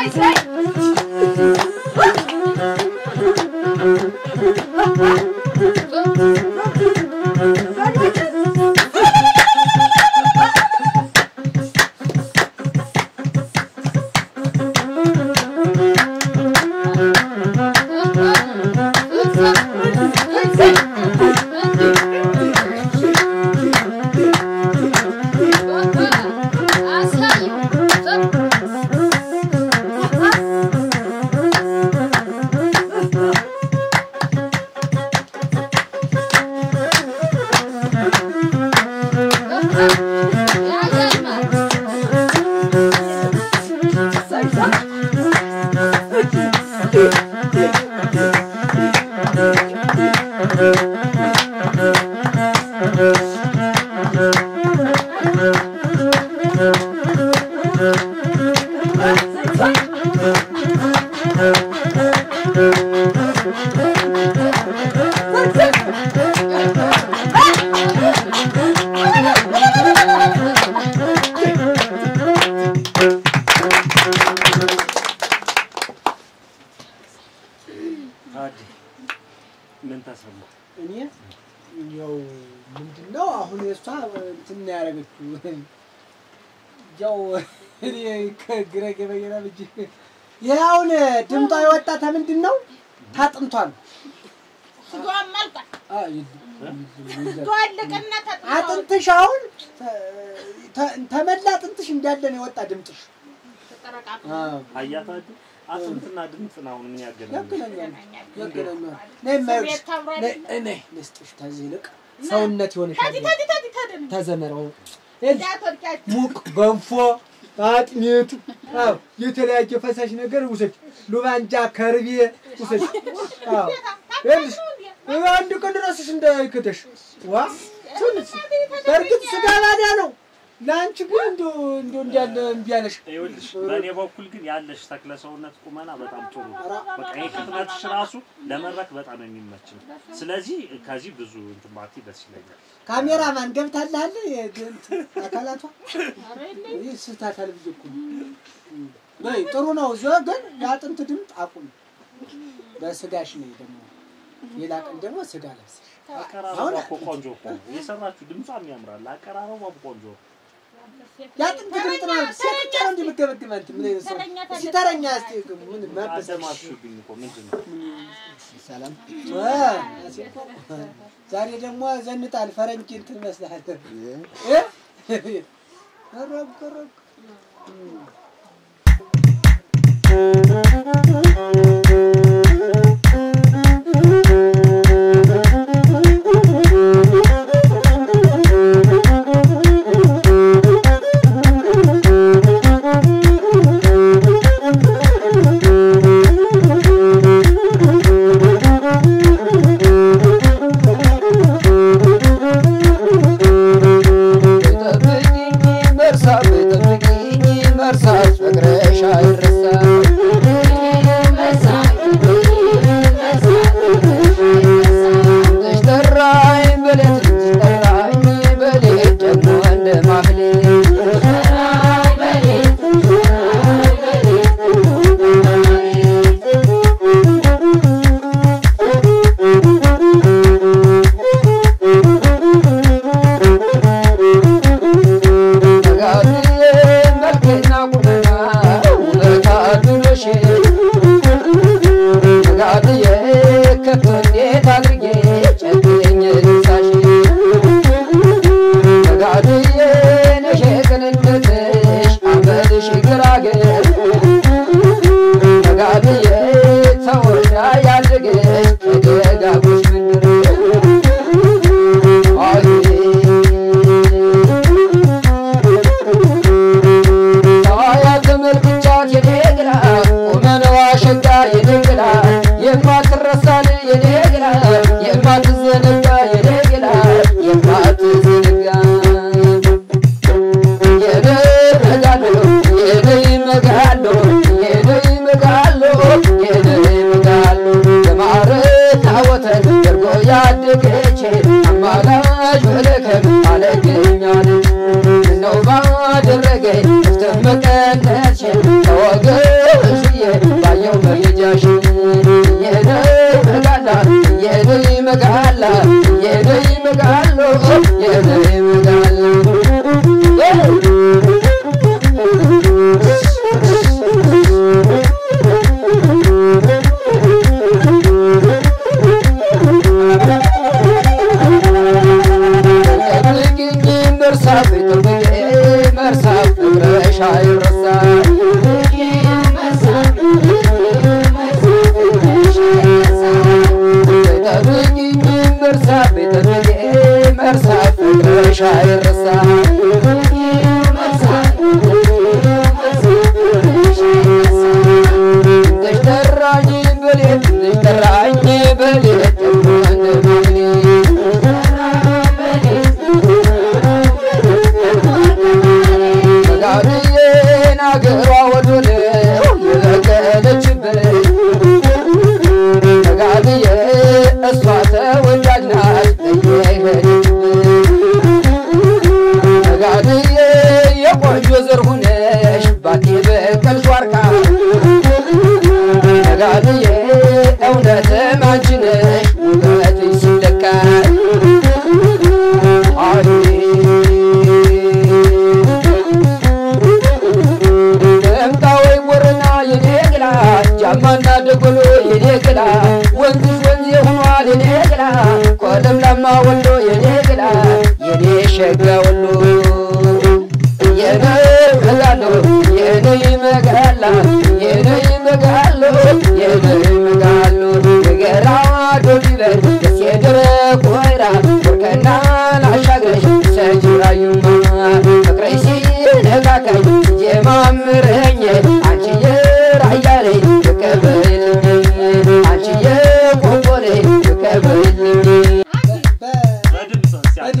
I say? እንዳለ ነው የወጣ ድምፅሽ። ተጠረቃቅሞ አዎ፣ አያታችሁ አጥንትና ድምፅን አሁን ምን ያገናኛል? ያገናኛል ያገናኛል። ነይ የማይወድሽ ቤት ታብሮ ነይ ነይ ልስጥሽ። ተዚህ ይልቅ ሰውነት ይሆንሻል። ተዘመረው ሙቅ ገንፎ አጥሚት፣ አዎ የተለያየ ፈሳሽ ነገር ውሰድ። ሉባንጃ ከርቤ ውሰድ። አዎ ይኸውልሽ አንድ ቀን ራስሽ እንዳይክተሽ ዋ ትንሽ በእርግጥ ስጋ ባዳ ነው። ለአንቺ ግን እንደው እንደው እንዳለ እምቢ አለሽ። ይኸውልሽ በእኔ በኩል ግን ያለሽ ተክለ ሰውነት ቁመና በጣም ጥሩ ነው። በቃ ይህ ፍጥነትሽ ራሱ ለመድረክ በጣም የሚመች ነው። ስለዚህ ከዚህ ብዙ እንትን ባትይ ደስ ይለኛል። ካሜራማን ገብታልሃል አካላቷ ይህ ስታታል ብዬ እኮ ነው። በይ ጥሩ ነው። እዚያ ግን የአጥንት ድምፅ አቁም። በስጋሽ ነይ ደግሞ ሌላ ቀን ደግሞ ስጋ ለብሰሽ አቀራረቧ እኮ ቆንጆ እኮ ነው የሰራችሁ። ድምጿም ያምራል። አቀራረቧም ቆንጆ ነው። የአጥንት ድምፅ ነው። ሴት ነው እንደምትገበግበ እንትን ምን አይነት ሰው እስኪ ተረኛ እስኪ ምን? ሰላም ዛሬ ደግሞ ዘንጣል ፈረንጅ እንትን መስላል እ? ረግ ረግ ጠብቂኝ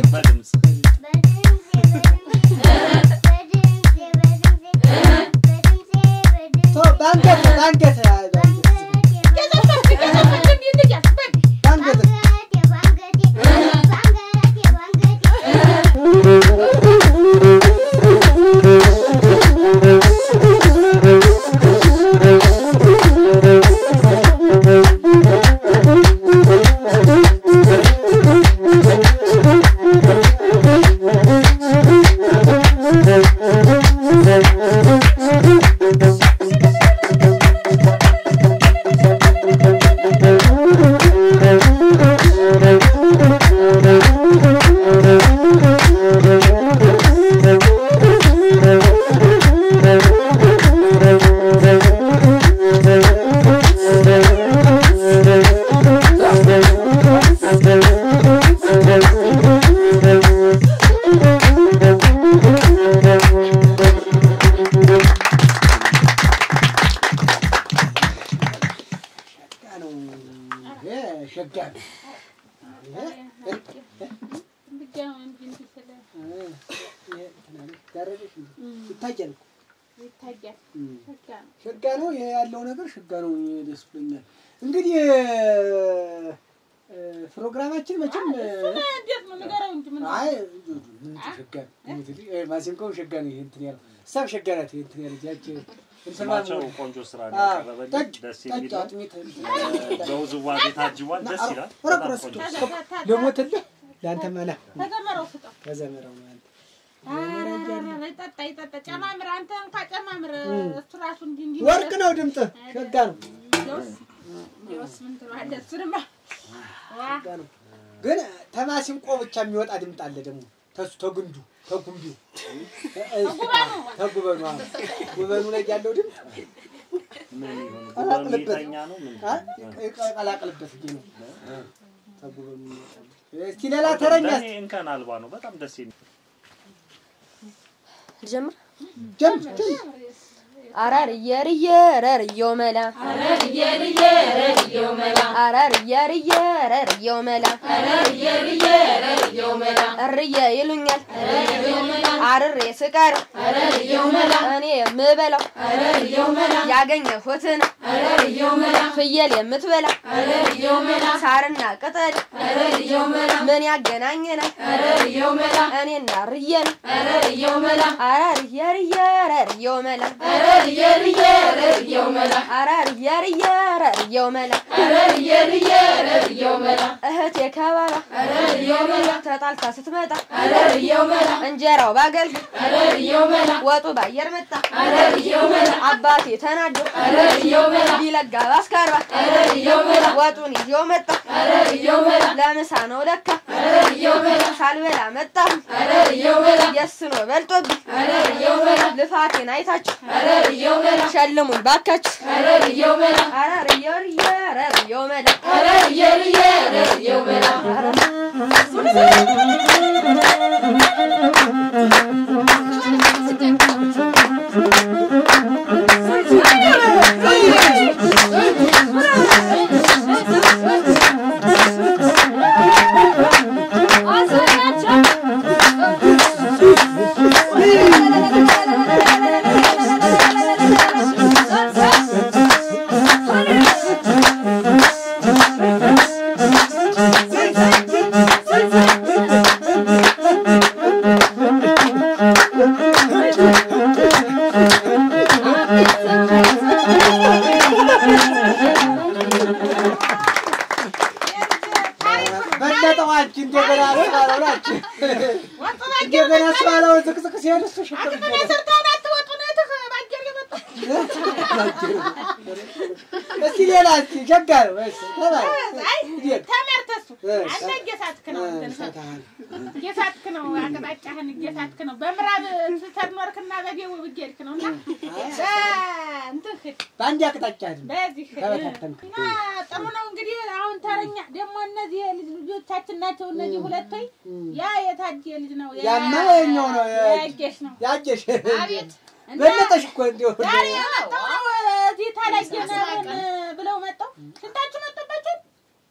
Adams. እንትን ስማቸው ቆንጆ ስራ ነው ያቀረበልኝ። ጠጅ ደስ ጠጅ የሚል በውዝዋዜ ታጅቧል። ደስ ይላል። ልሞትልህ ለአንተ መላ ተገመረው ስጠው። ተዘመረው ማለት ወርቅ ነው ድምፅ ሸጋ ነው ሸጋ ግን ተማሲንቆ ብቻ የሚወጣ ድምፅ አለ ደግሞ ተሱ ተግንዱ ተጉበኑ አዎ። ጉበኑ ላይ ያለው ድምፅ ቀላቅልበት ቀላቅልበት ነው እስኪ ሌላ ተረኛ እንከን አልባ ነው። በጣም ደስ የሚል ልጀምር ጀምር ጀምር አራርየ ርየ ረርየው መላ አራርየ ርየ ረርየው መላ እርየ ይሉኛል አርሬ ስቀር እኔ የምበላው ያገኘሁትን ፍየል የምትበላ ሳርና ቅጠል ምን ያገናኘናል እኔና ርየ ነው አራርየ ርየ ረርየው መላ አራርየ ርየ ረርየው መላ እህቴ ከባባ ተጣልታ ስትመጣ እንጀራው ባገልግል ወጡ ባየር መጣ አባቴ ተናዶ ቢለጋ ባስካርባ ወጡን ይዤው መጣ ለምሳ ነው ለካ ሳልበላ መጣሁ የስኖ በልጦብኝ ልፋቴን አይታችሁ ሸልሙኝ ባካችሁ አረርየው ርየ ረርየው መላ እየሳትክ ነው አቅጣጫህን እየሳትክ ነው። በምዕራብ ስትሄድ ኖርክና በደቡብ እየሄድክ ነው እና እንትን ሂድ በአንድ አቅጣጫ በዚህ እና ጥሩ ነው እንግዲህ አሁን ተረኛ ደግሞ እነዚህ የልጅ ልጆቻችን ናቸው እነዚህ ሁለት ወይ ያ የታጀ ልጅ ነው ያማ ነው ያጌሽ ነው። ያጀሽ አቤት! በለጠሽ እኮ እንዲሁ ዛሬ የመጣው እዚህ ታላየነን ብለው መጣው። ስንታችሁ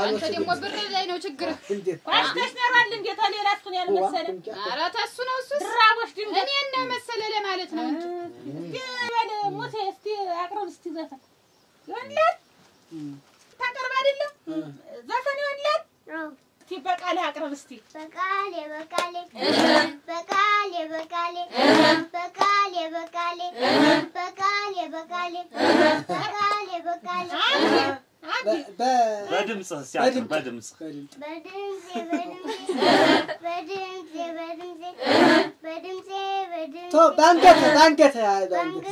አንተ ደግሞ ብር ላይ ነው ችግርህ። እንዴት ኳስ ተሽነሯል እንዴት ሌላ እሱን ያልመሰለ ኧረ ተሱ ነው እሱስ ድራቦች ድንገት። እኔ ነው መሰለ ለማለት ነው እንጂ። በል ሙሴ እስቲ አቅርብ እስቲ ዘፈን። ይሆንላል ታቀርብ አይደለም? ዘፈን ይሆንላል እስቲ በቃሌ አቅርብ እስቲ። በቃሌ በቃሌ በቃሌ በቃሌ በቃሌ በቃሌ በቃሌ በቃሌ በቃሌ በቃሌ በድምፅ እስኪ አቅርብ። በድምፅ በድምፄ በድምፄ በድምፄ በድምፄ በድምፄ በአንገት በአንገት በአንገት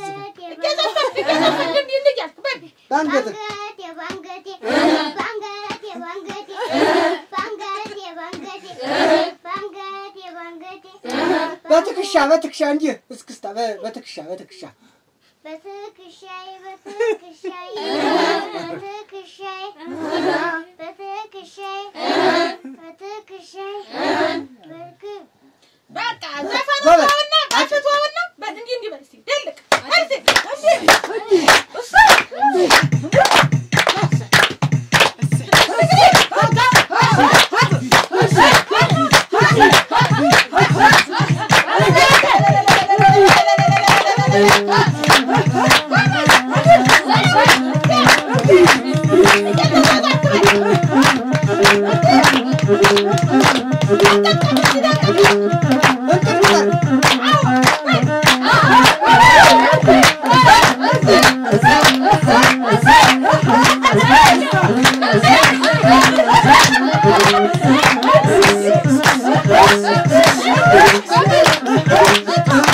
በአንገቴ በአንገቴ በአንገቴ በአንገቴ በአንገቴ በአንገቴ በአንገቴ በትከሻ በትከሻ እንጂ እስክስታ በትከሻ በትከሻ Batı kışay, batı kışay, batı kışay, batı kışay, batı kışay, batı በቃ ዘፈኑና ባቸቷውና በድንጊ እንዲህ በል እስኪ ደልቅ አንዴ አንዴ እሱ Ah! Oh,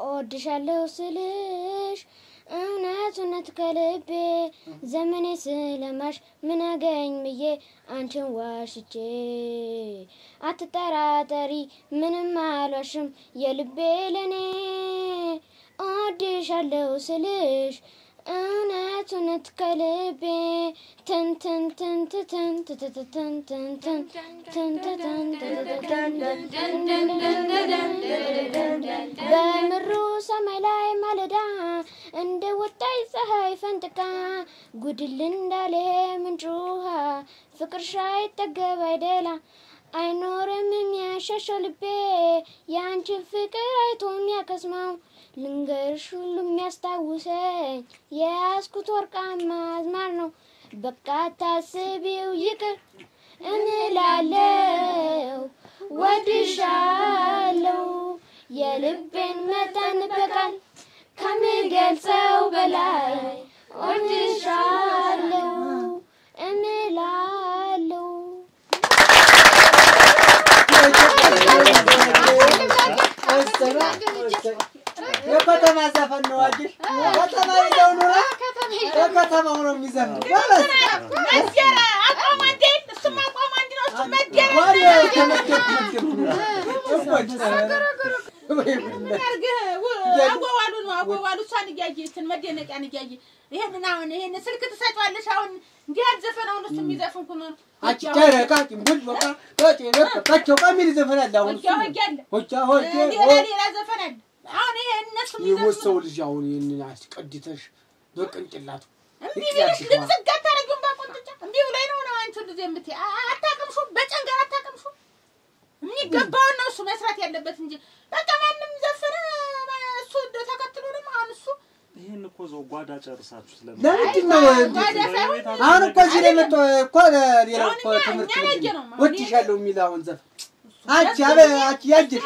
እወድሻለሁ ስልሽ እውነት ከልቤ ዘመኔ ስለማሽ ምን አገኝ ብዬ አንቺን ዋሽቼ? አትጠራጠሪ ምንም አልዋሽም የልቤ ለኔ። እወድሻለሁ ስልሽ እውነት እውነት ከልቤ በምሩ ሰማይ ላይ ማለዳ እንደ ወጣይ ፀሐይ ፈንጥቃ ጉድል እንዳለ ምንጭ ውሃ ፍቅርሽ አይጠገብ አይደላ አይኖርም የሚያሻሸው ልቤ የአንቺን ፍቅር አይቶ የሚያከስማው ልንገርሽ ሁሉ የሚያስታውሰኝ የያዝኩት ወርቃማ አዝማር ነው። በቃ ታስቢው ይቅር እምላለው ወድሻለው የልቤን መጠን በቃል ከምገልጸው በላይ ወድሻለው እምላለው የከተማ ዘፈን ነው አየሽ? ከተማ ይዘው ኑራ የከተማው ነው የሚዘፍነው ነው። መደረ አቋም አንዴ እሱም አንድ ነው። ነው እሷን እያየ እንትን መደነቂያን እያየ ይሄንን አሁን ይሄን ስልክ ትሰጫዋለሽ። አሁን እንዲህ ያህል ዘፈን አሁን እሱ የሚዘፍን ኩኖ አቺ ጨረቃ ጭንብል በቃ ወጪ በቃቸው የሚል ዘፈን አለ። አሁን ሆጃ ሆጃ አለ ሆጃ ሆጃ ሌላ ሌላ ዘፈን አለ። አሁን ይሄ እነሱ ሰው ልጅ አሁን ይህንን አስቀድተሽ በቅንጭላቱ እምቢ ብለሽ ልትዝጋ ታረጊውን ባቆንጥጫ እምቢ ብሎኝ ነው ነው አንቺ እንደዚህ የምትይ አ- አታቅምሹ፣ በጨንገር አታቅምሹ። የሚገባውን ነው እሱ መስራት ያለበት እንጂ በቃ ማንም ዘፈነ እሱ ተከትሎ ደግሞ አሁን እሱ። ይህን እኮ እዛው ጓዳ ጨርሳችሁ ለምንድን ነው አሁን እኮ እዚህ ላይ መጥቶ እኮ ሌላ እኮ ትምህርት ወድሻለሁ የሚል አሁን ዘፈን አንቺ አበ አንቺ ያየሽ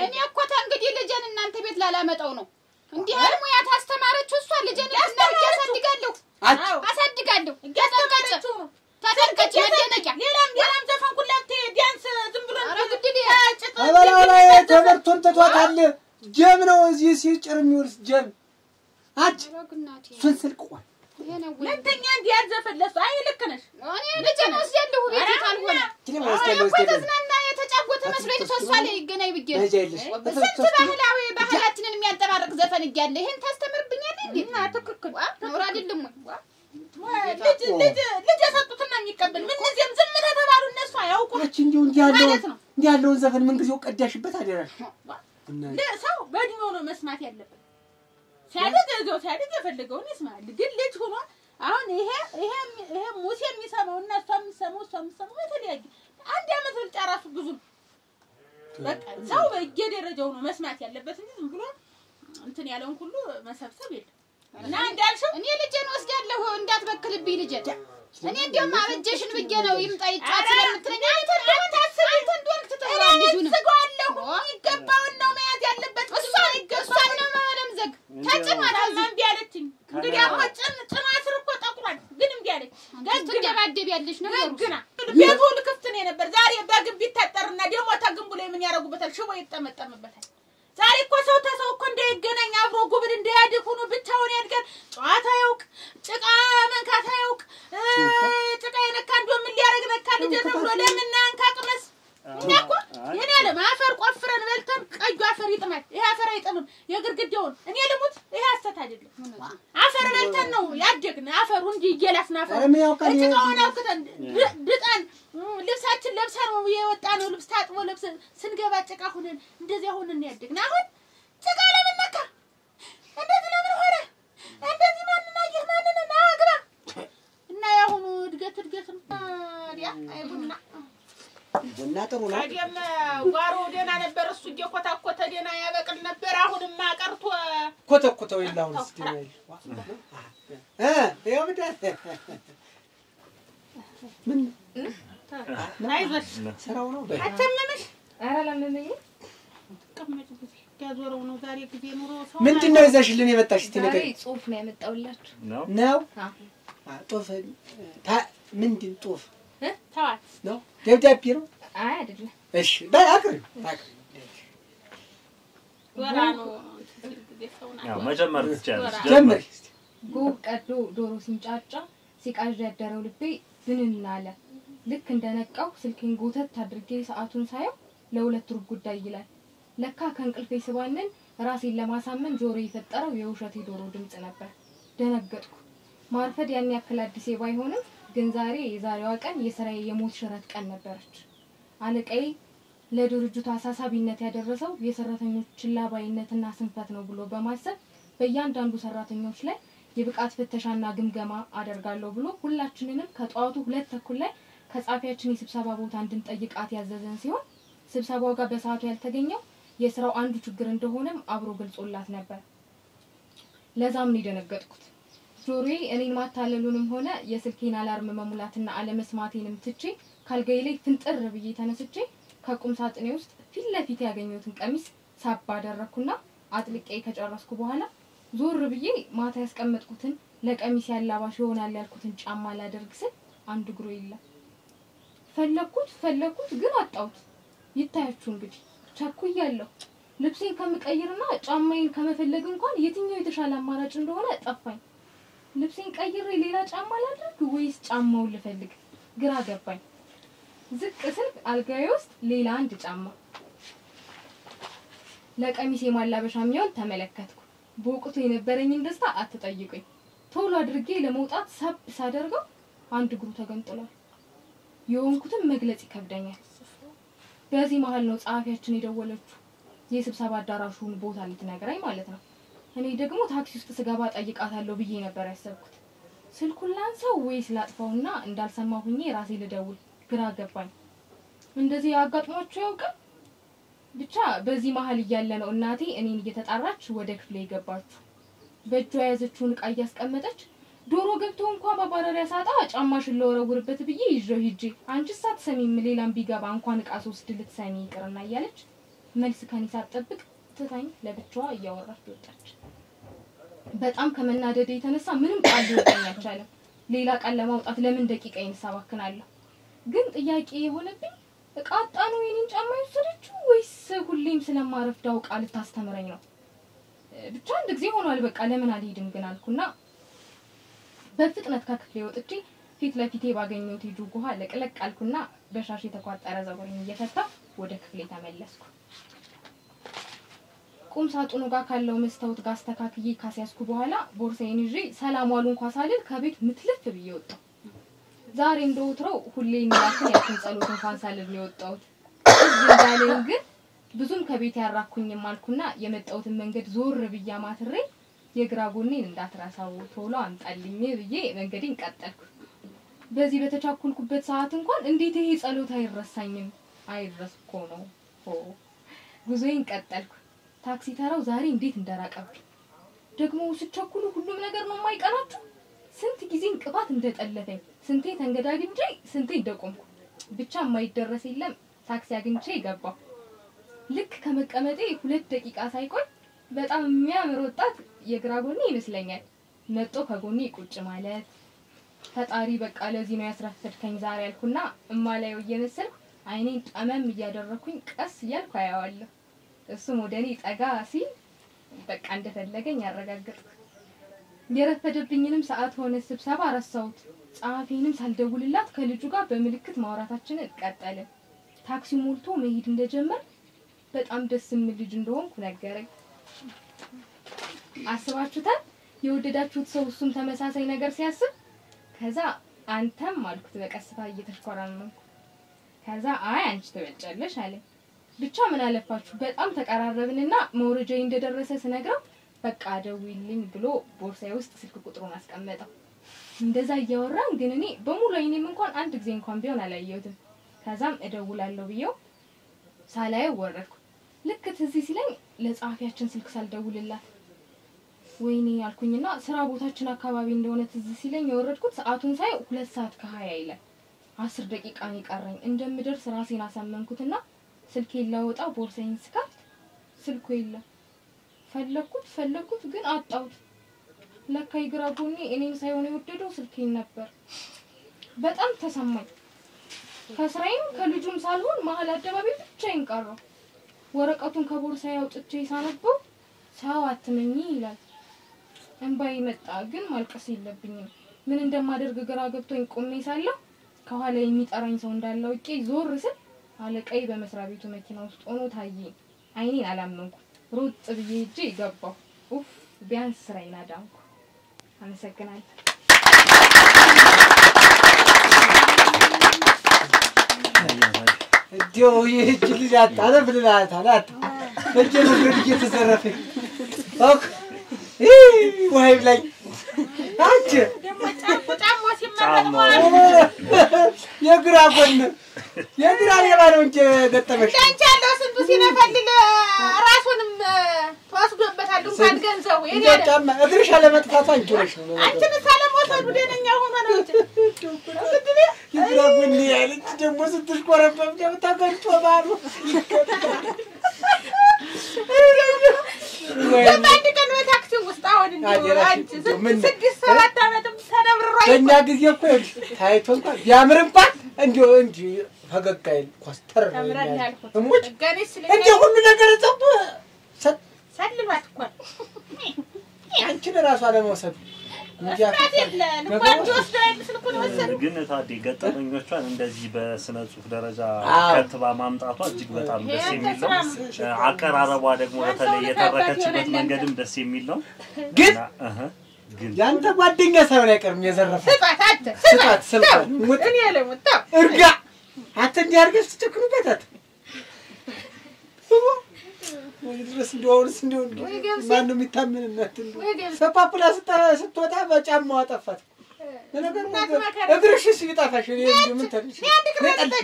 እኔ እኮ ተንግዲህ ልጄን እናንተ ቤት ላላመጣው ነው። እንዲህ ሙያ ታስተማረችው? እሷ ልጄን እናርጌ አሳድጋለሁ። አሳድጋለሁ። ተጠንቀጭ ተጠንቀጭ፣ መደነቂያ ሌላም ሌላም ዘፈን ሁላ ብትይ ቢያንስ ዝም ብሎ ከበላው ላይ ትምህርቱን ትቷታል። ጀም ነው እዚህ ሲጭር የሚውል ጀም ረግናቴ እሱን ቆይ። ወይ? ሁለተኛ ዘፈን ለእሱ አይ ልክ ነሽ። እኔ ልጄን ወስዳለሁ ቤት ካልሆነ ትልም አሁን ወስደለ እኮ ወስደለ ተዝናና የተጫወተ መስሎኝ ተስፋ ላይ ይገናኝ ብዬ ነው። መሄጃ የለሽ። ስንት ባህላዊ ባህላችንን የሚያንጸባርቅ ዘፈን እያለ ይሄን ታስተምርብኛለህ እንዴ? እና ትክክል ነውር አይደለም ወይ? ልጅ ልጅ ልጅ የሰጡትና የሚቀበል። ምን ጊዜም ዝም ተባሉ እነሱ አያውቁም። አንቺ እንዲሁ እንዲህ ያለውን ዘፈን ምን ጊዜው ቀዳሽበት አደራሽ? ሰው በእድሜው ነው መስማት ያለበት። ሲያድግ ሲያድግ የፈለገውን ይስማል። ግን ልጅ ሆኖ አሁን ይሄ ይሄ ይሄ ሙሴ የሚሰማው እና እሷ የሚሰማው እሷ የሚሰማው የተለያየ አንድ አመት ብልጫ ራሱ ብዙ በቃ ሰው በየደረጃው ነው መስማት ያለበት እንጂ ዝም ብሎ እንትን ያለውን ሁሉ መሰብሰብ የለም እና እንዳልሽው እኔ ልጄን ወስዳለሁ እንዳትበክልብኝ ልጄን። እኔ እንዲያውም አበጀሽን ብዬ ነው ይምጣ ይጫወት ስለምትለኝ አንተ እንደሆንክ ትተዋለህ ልጁንም። ስጋዋለሁ የሚገባውን ነው መያዝ ያለበት እሷን እሷን ነው መለምዘግ ተጭኗል። ታማ እምቢ አለችኝ። እንግዲህ አሁን ጭን ስር እኮ ጠቁሯል፣ ግን እምቢ አለች። ትደባደቢያለሽ ነገሩ ደግና ቤቱ ሁሉ ክፍት ነው የነበር። ዛሬ በግንብ ይታጠርና ደግሞ ተግንቡ ላይ ምን ያደርጉበታል? ሽቦ ይጠመጠምበታል። ዛሬ እኮ ሰው ተሰው እኮ እንዳይገናኝ አብሮ ጉብድ እንዳያድግ ሆኖ ብቻውን ያድጋል። ጨዋታ ያውቅ፣ ጭቃ መንካት ያውቅ። ጭቃ የነካ እንዶ ምን ሊያደርግ ነካ ልጅ ነው ብሎ ለምን አንካ ቅመስ እኛ እኮ የኔ አለም አፈር ቆፍረን በልተን ቀዩ አፈር ይጥማል። ይሄ አፈር አይጥምም። የግድግዳውን እኔ ልሙት፣ ይሄ ሀሰት አይደለም። አፈር በልተን ነው ያደግን። አፈሩ እንዲህ እየላስን አፈሩ ጭቃውን አውክተን ድጠን ልብሳችን ለብሰን የወጣ ነው። ልብስ ታጥቦ ልብስ ስንገባ ጭቃ ሁነን እንደዚያ ሁነን ያደግን። አሁን ጭቃ ለምን ነካ? እንደዚህ ለምን ሆነ? እንደዚህ ማንን አየህ? ማንን አግባ እና የአሁኑ እድገት እድገት ታዲያ አይቡና ቡና ጥሩ ነው። ቀደም ጓሮ ደህና ነበር። እሱ እየኮታኮተ ደህና ያበቅል ነበር። አሁንማ ቀርቶ ኮተኮተው የለ አሁን እስኪ እ ይኸው ምንድን ምን አይዞሽ ስራው ነው በይ። አተመመሽ ኧረ አላመመኝም። ያዞረው ነው ዛሬ ጊዜ ኑሮ ሰው ምንድን ነው ይዘሽልን የመጣሽ? እስኪ ንገሪኝ። ጽሁፍ ነው ያመጣሁላችሁ። ነው ነው ታ- ምንድን ጦፍ ተዋት ነው? ደብዳቤ ነው? አይ አይደለም። እሺ በይ አቅርቢ አቅርቢ። ወራ ነው ጊዜ ሰው ናት። ያው መጀመር ትችያለሽ። ጀምሪ ጎህ ቀዶ ዶሮ ሲንጫጫ ሲቃዥ ያደረው ልቤ ብንን አለ። ልክ እንደነቃው ስልኬን ጎተት አድርጌ ሰዓቱን ሳየው ለሁለት ሩብ ጉዳይ ይላል። ለካ ከእንቅልፌ ስባንን ራሴን ለማሳመን ጆሮ የፈጠረው የውሸት የዶሮ ድምፅ ነበር። ደነገጥኩ። ማርፈድ ያን ያክል አዲሴ ባይሆንም ግን ዛሬ የዛሬዋ ቀን የስራዬ የሞት ሽረት ቀን ነበረች። አለቃዬ ለድርጅቱ አሳሳቢነት ያደረሰው የሰራተኞች ችላ ባይነትና ስንፈት ነው ብሎ በማሰብ በእያንዳንዱ ሰራተኞች ላይ የብቃት ፍተሻና ግምገማ አደርጋለሁ ብሎ ሁላችንንም ከጠዋቱ ሁለት ተኩል ላይ ከጻፊያችን የስብሰባ ቦታ እንድንጠይቃት ያዘዘን ሲሆን ስብሰባው ጋር በሰዓቱ ያልተገኘው የስራው አንዱ ችግር እንደሆነም አብሮ ገልጾላት ነበር። ለዛም ነው የደነገጥኩት። ጆሮዬ እኔን ማታለሉንም ሆነ የስልኬን አላርም መሙላትና አለመስማቴንም ትቼ ካልጋዬ ላይ ፍንጥር ብዬ ተነስቼ ከቁም ሳጥኔ ውስጥ ፊት ለፊት ያገኘሁትን ቀሚስ ሳብ አደረግኩና አጥልቄ ከጨረስኩ በኋላ ዞር ብዬ ማታ ያስቀመጥኩትን ለቀሚስ ያላባሽ ይሆናል ያልኩትን ጫማ ላደርግ ስል አንድ እግሩ የለም። ፈለግኩት ፈለግኩት ግን አጣሁት። ይታያችሁ እንግዲህ ቸኩያለሁ። ልብሴን ከምቀይርና ጫማዬን ከመፈለግ እንኳን የትኛው የተሻለ አማራጭ እንደሆነ ጠፋኝ። ልብሴን ቀይሬ ሌላ ጫማ ላድርግ ወይስ ጫማውን ልፈልግ? ግራ ገባኝ። ዝቅ ስል አልጋዬ ውስጥ ሌላ አንድ ጫማ ለቀሚስ የማላበሻ የሚሆን ተመለከትኩ። በወቅቱ የነበረኝን ደስታ አትጠይቁኝ። ቶሎ አድርጌ ለመውጣት ሳብ ሳደርገው አንድ እግሩ ተገንጥሏል። የሆንኩትን መግለጽ ይከብደኛል። በዚህ መሀል ነው ጸሐፊያችን የደወለችው የስብሰባ አዳራሹን ቦታ ልትነግረኝ ማለት ነው። እኔ ደግሞ ታክሲ ውስጥ ስገባ ጠይቃታለሁ ብዬ ነበር ያሰብኩት። ስልኩን ላንሳው ወይስ ላጥፋውና እንዳልሰማ ሁኜ ራሴ ልደውል ግራ ገባኝ። እንደዚህ አጋጥሟቸው ያውቃል? ብቻ በዚህ መሀል እያለ ነው እናቴ እኔን እየተጣራች ወደ ክፍሌ የገባችሁ። በእጇ የያዘችውን እቃ እያስቀመጠች ዶሮ ገብቶ እንኳ ማባረሪያ ሳጣ ጫማሽን ለወረውርበት ብዬ ይዤው ሂጄ አንቺስ አትሰሚም ሌላም ቢገባ እንኳን እቃ ሶስት ልትሰሚ ይቅርና እያለች መልስ ከኔ ሳትጠብቅ ትታኝ ለብቻዋ እያወራች ወጣች። በጣም ከመናደድ የተነሳ ምንም ቃል ሊወጣኝ አልቻለም። ሌላ ቃል ለማውጣት ለምን ደቂቃ ይንሳባክናለሁ? ግን ጥያቄ የሆነብኝ እቃ አጣኑ የኔን ጫማ የወሰደችው ወይስ ሁሌም ስለማረፍድ አውቃ ልታስተምረኝ ነው? ብቻ አንድ ጊዜ ሆኗል። በቃ ለምን አልሄድም ግን አልኩና በፍጥነት ከክፍሌ ወጥቼ ፊት ለፊቴ ባገኘሁት የጆግ ውሃ ለቅለቅ አልኩና በሻሽ የተቋጠረ ፀጉሬን እየፈታ ወደ ክፍሌ ተመለስኩ። ቁም ሳጥኑ ጋር ካለው መስታወት ጋር አስተካክዬ ካስያዝኩ በኋላ ቦርሳዬን ይዤ ሰላም ዋሉ እንኳ ሳልል ከቤት ምትልፍ ብዬ ወጣሁ። ዛሬ እንደ ወትሮው ሁሌ የሚላክን ያችን ጸሎት እንኳን ሳልል ነው የወጣሁት። እዚህ እንዳለኝ ግን ብዙም ከቤት ያራኩኝም አልኩና የመጣሁትን መንገድ ዞር ብዬ አማትሬ የግራ ጎኔን እንዳትረሳው ቶሎ አምጣልኝ ብዬ መንገዴን ቀጠልኩ። በዚህ በተቻኩልኩበት ሰዓት እንኳን እንዴት ይሄ ጸሎት አይረሳኝም? አይረስ እኮ ነው። ጉዞዬን ቀጠልኩ። ታክሲ ተራው ዛሬ እንዴት እንደራቀብኝ ደግሞ ስቸኩሉ ሁሉም ነገር ነው የማይቀናችሁ። ስንት ጊዜ እንቅፋት እንደጠለፈኝ፣ ስንቴ ተንገዳግጄ፣ ስንቴ እንደቆምኩ ብቻ የማይደረስ የለም። ታክሲ አግኝቼ ገባሁ። ልክ ከመቀመጤ ሁለት ደቂቃ ሳይቆይ በጣም የሚያምር ወጣት የግራ ጎኔ ይመስለኛል መጦ ከጎኔ ቁጭ ማለት ፈጣሪ በቃ ለዚህ ነው ያስረፈድከኝ ዛሬ ያልኩና እማላየው እየመሰልኩ አይኔን ጠመም እያደረኩኝ ቀስ እያልኩ አያዋለሁ። እሱም ወደ እኔ ጠጋ ሲል በቃ እንደፈለገኝ ያረጋግጥ። የረፈደብኝንም ሰዓት ሆነ ስብሰባ ረሳሁት። ጸሐፊንም ሳልደውልላት ከልጁ ጋር በምልክት ማውራታችንን ቀጠልን። ታክሲው ሞልቶ መሄድ እንደጀመር በጣም ደስ የሚል ልጅ እንደሆንኩ ነገረኝ። አስባችሁታል? የወደዳችሁት ሰው እሱም ተመሳሳይ ነገር ሲያስብ ከዛ አንተም አልኩት በቀስታ እየተሽኮራመንኩ። ከዛ አይ አንቺ ትበልጫለሽ አለኝ። ብቻ ምን አለፋችሁ በጣም ተቀራረብንና መውረጃዬ እንደደረሰ ስነግረው በቃ ደውይልኝ ብሎ ቦርሳዬ ውስጥ ስልክ ቁጥሩን አስቀመጠው። እንደዛ እያወራን ግን እኔ በሙሉ አይኔም እንኳን አንድ ጊዜ እንኳን ቢሆን አላየሁትም። ከዛም እደውላለሁ ብዬው ሳላየው ወረድኩ። ልክ ትዝ ሲለኝ ለጸሐፊያችን ስልክ ሳልደውልላት ወይኔ አልኩኝና ስራ ቦታችን አካባቢ እንደሆነ ትዝ ሲለኝ የወረድኩት ሰዓቱን ሳይ ሁለት ሰዓት ከሀያ ይላል። አስር ደቂቃ ነው የቀረኝ። እንደምደርስ ራሴን አሳመንኩትና ስልኬን ላወጣ ቦርሳዬን ስከፍት ስልኩ የለም። ፈለግኩት ፈለግኩት ግን አጣሁት። ለካ የግራ ጎኔ እኔም ሳይሆን የወደደው ስልኬን ነበር። በጣም ተሰማኝ። ከስራዬም ከልጁም ሳልሆን መሀል አደባባይ ብቻዬን ቀረሁ። ወረቀቱን ከቦርሳዬ አውጥቼ ሳነበው ሰው አትመኝ ይላል። እንባዬ መጣ፣ ግን ማልቀስ የለብኝም። ምን እንደማደርግ ግራ ገብቶኝ ቆሜ ሳለሁ ከኋላ የሚጠራኝ ሰው እንዳለ አውቄ ዞር ስል አለቃዬ በመስሪያ ቤቱ መኪና ውስጥ ሆኖ ታየኝ። አይኔን አላመንኩ። ሮጥ ብዬ ሄጄ ገባሁ። ኡፍ ቢያንስ ስራዬን አዳንኩ። አመሰግናለሁ። እንዲያው ይህች ልጅ አጣለ ብልላታል አጣ በእጄ መንገድ እየተዘረፈ ኦክ ዋይብ ላይ አንቺ ደግሞ ጫማ ሲመረጥ የግራ ጎን የግራ ሌባ ነው እንጂ ገጠመሽ እንዳንቺ ስንቱ ሲነፈልል ራሱንም ተወስዶበታል። እንኳን ገንዘቡ የኔ እንደ አይደል። ጫማ እግርሽ አለመጥፋቱ አንቺ ነሽ ነው አንቺን ሳለመውሰዱ ደነኛ ሆኖ ነው እንጂ የግራ ጎን ያለች ደግሞ ስትሽኮረመም ደግሞ ተገልጦ ባሉ በአንድ ቀን በታክሲ ውስጥ አሁን እንዲሁ አደራሽ አንቺ እንደው ምን ነው? ስድስት ሰባት ዓመትም ተነብሮ በእኛ ጊዜ እኮ ታይቶ እንኳን ቢያምር እንኳን እንዲሁ ፈገግ አይል ኮስተር ነው ሁሉ ነገር ጸቡ ሰልሏት እኮ ነው። አንቺን ስልኩን ወሰዱ። ግን ታዴ ገጠመኞቿን እንደዚህ በስነ ጽሁፍ ደረጃ ከትባ ማምጣቷ እጅግ በጣም ደስ የሚል ነው። አቀራረቧ ደግሞ በተለይ የተረከችበት መንገድም ደስ የሚል ነው። ግን ያንተ ጓደኛ ሳይሆን አይቀርም የዘረፈ እርጋ አንተ እንዲህ ድረስ ወይ ገብሴ። ማነው ሰፓፑላ ስታ ስትወጣ በጫማዋ ጠፋት። ለነገሩ እግርሽስ ቢጠፋሽ እኔ እንደው ምን ተልሽ? አንድ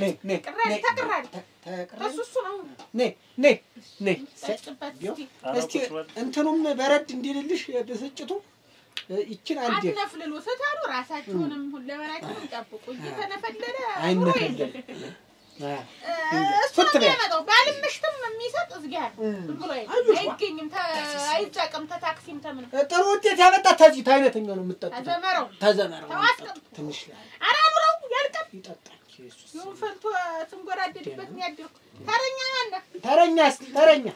እስኪ። እንትኑም በረድ እንዲልልሽ ብስጭቱ ይችን አንዴ አትነፍልሉ ስታሉ ራሳችሁንም ሁለመናችሁንም ጠብቁ። እየተነፈለለ አይነፈለል። የሚሰጥ ተ- አይጠቅም። ተታክሲም ተምንም ጥሩ ውጤት ያመጣ ተዚህ አይነተኛው ነው የምትጠጡት። ተዘመረው ትንሽ ተረኛ ተረኛ ተረኛ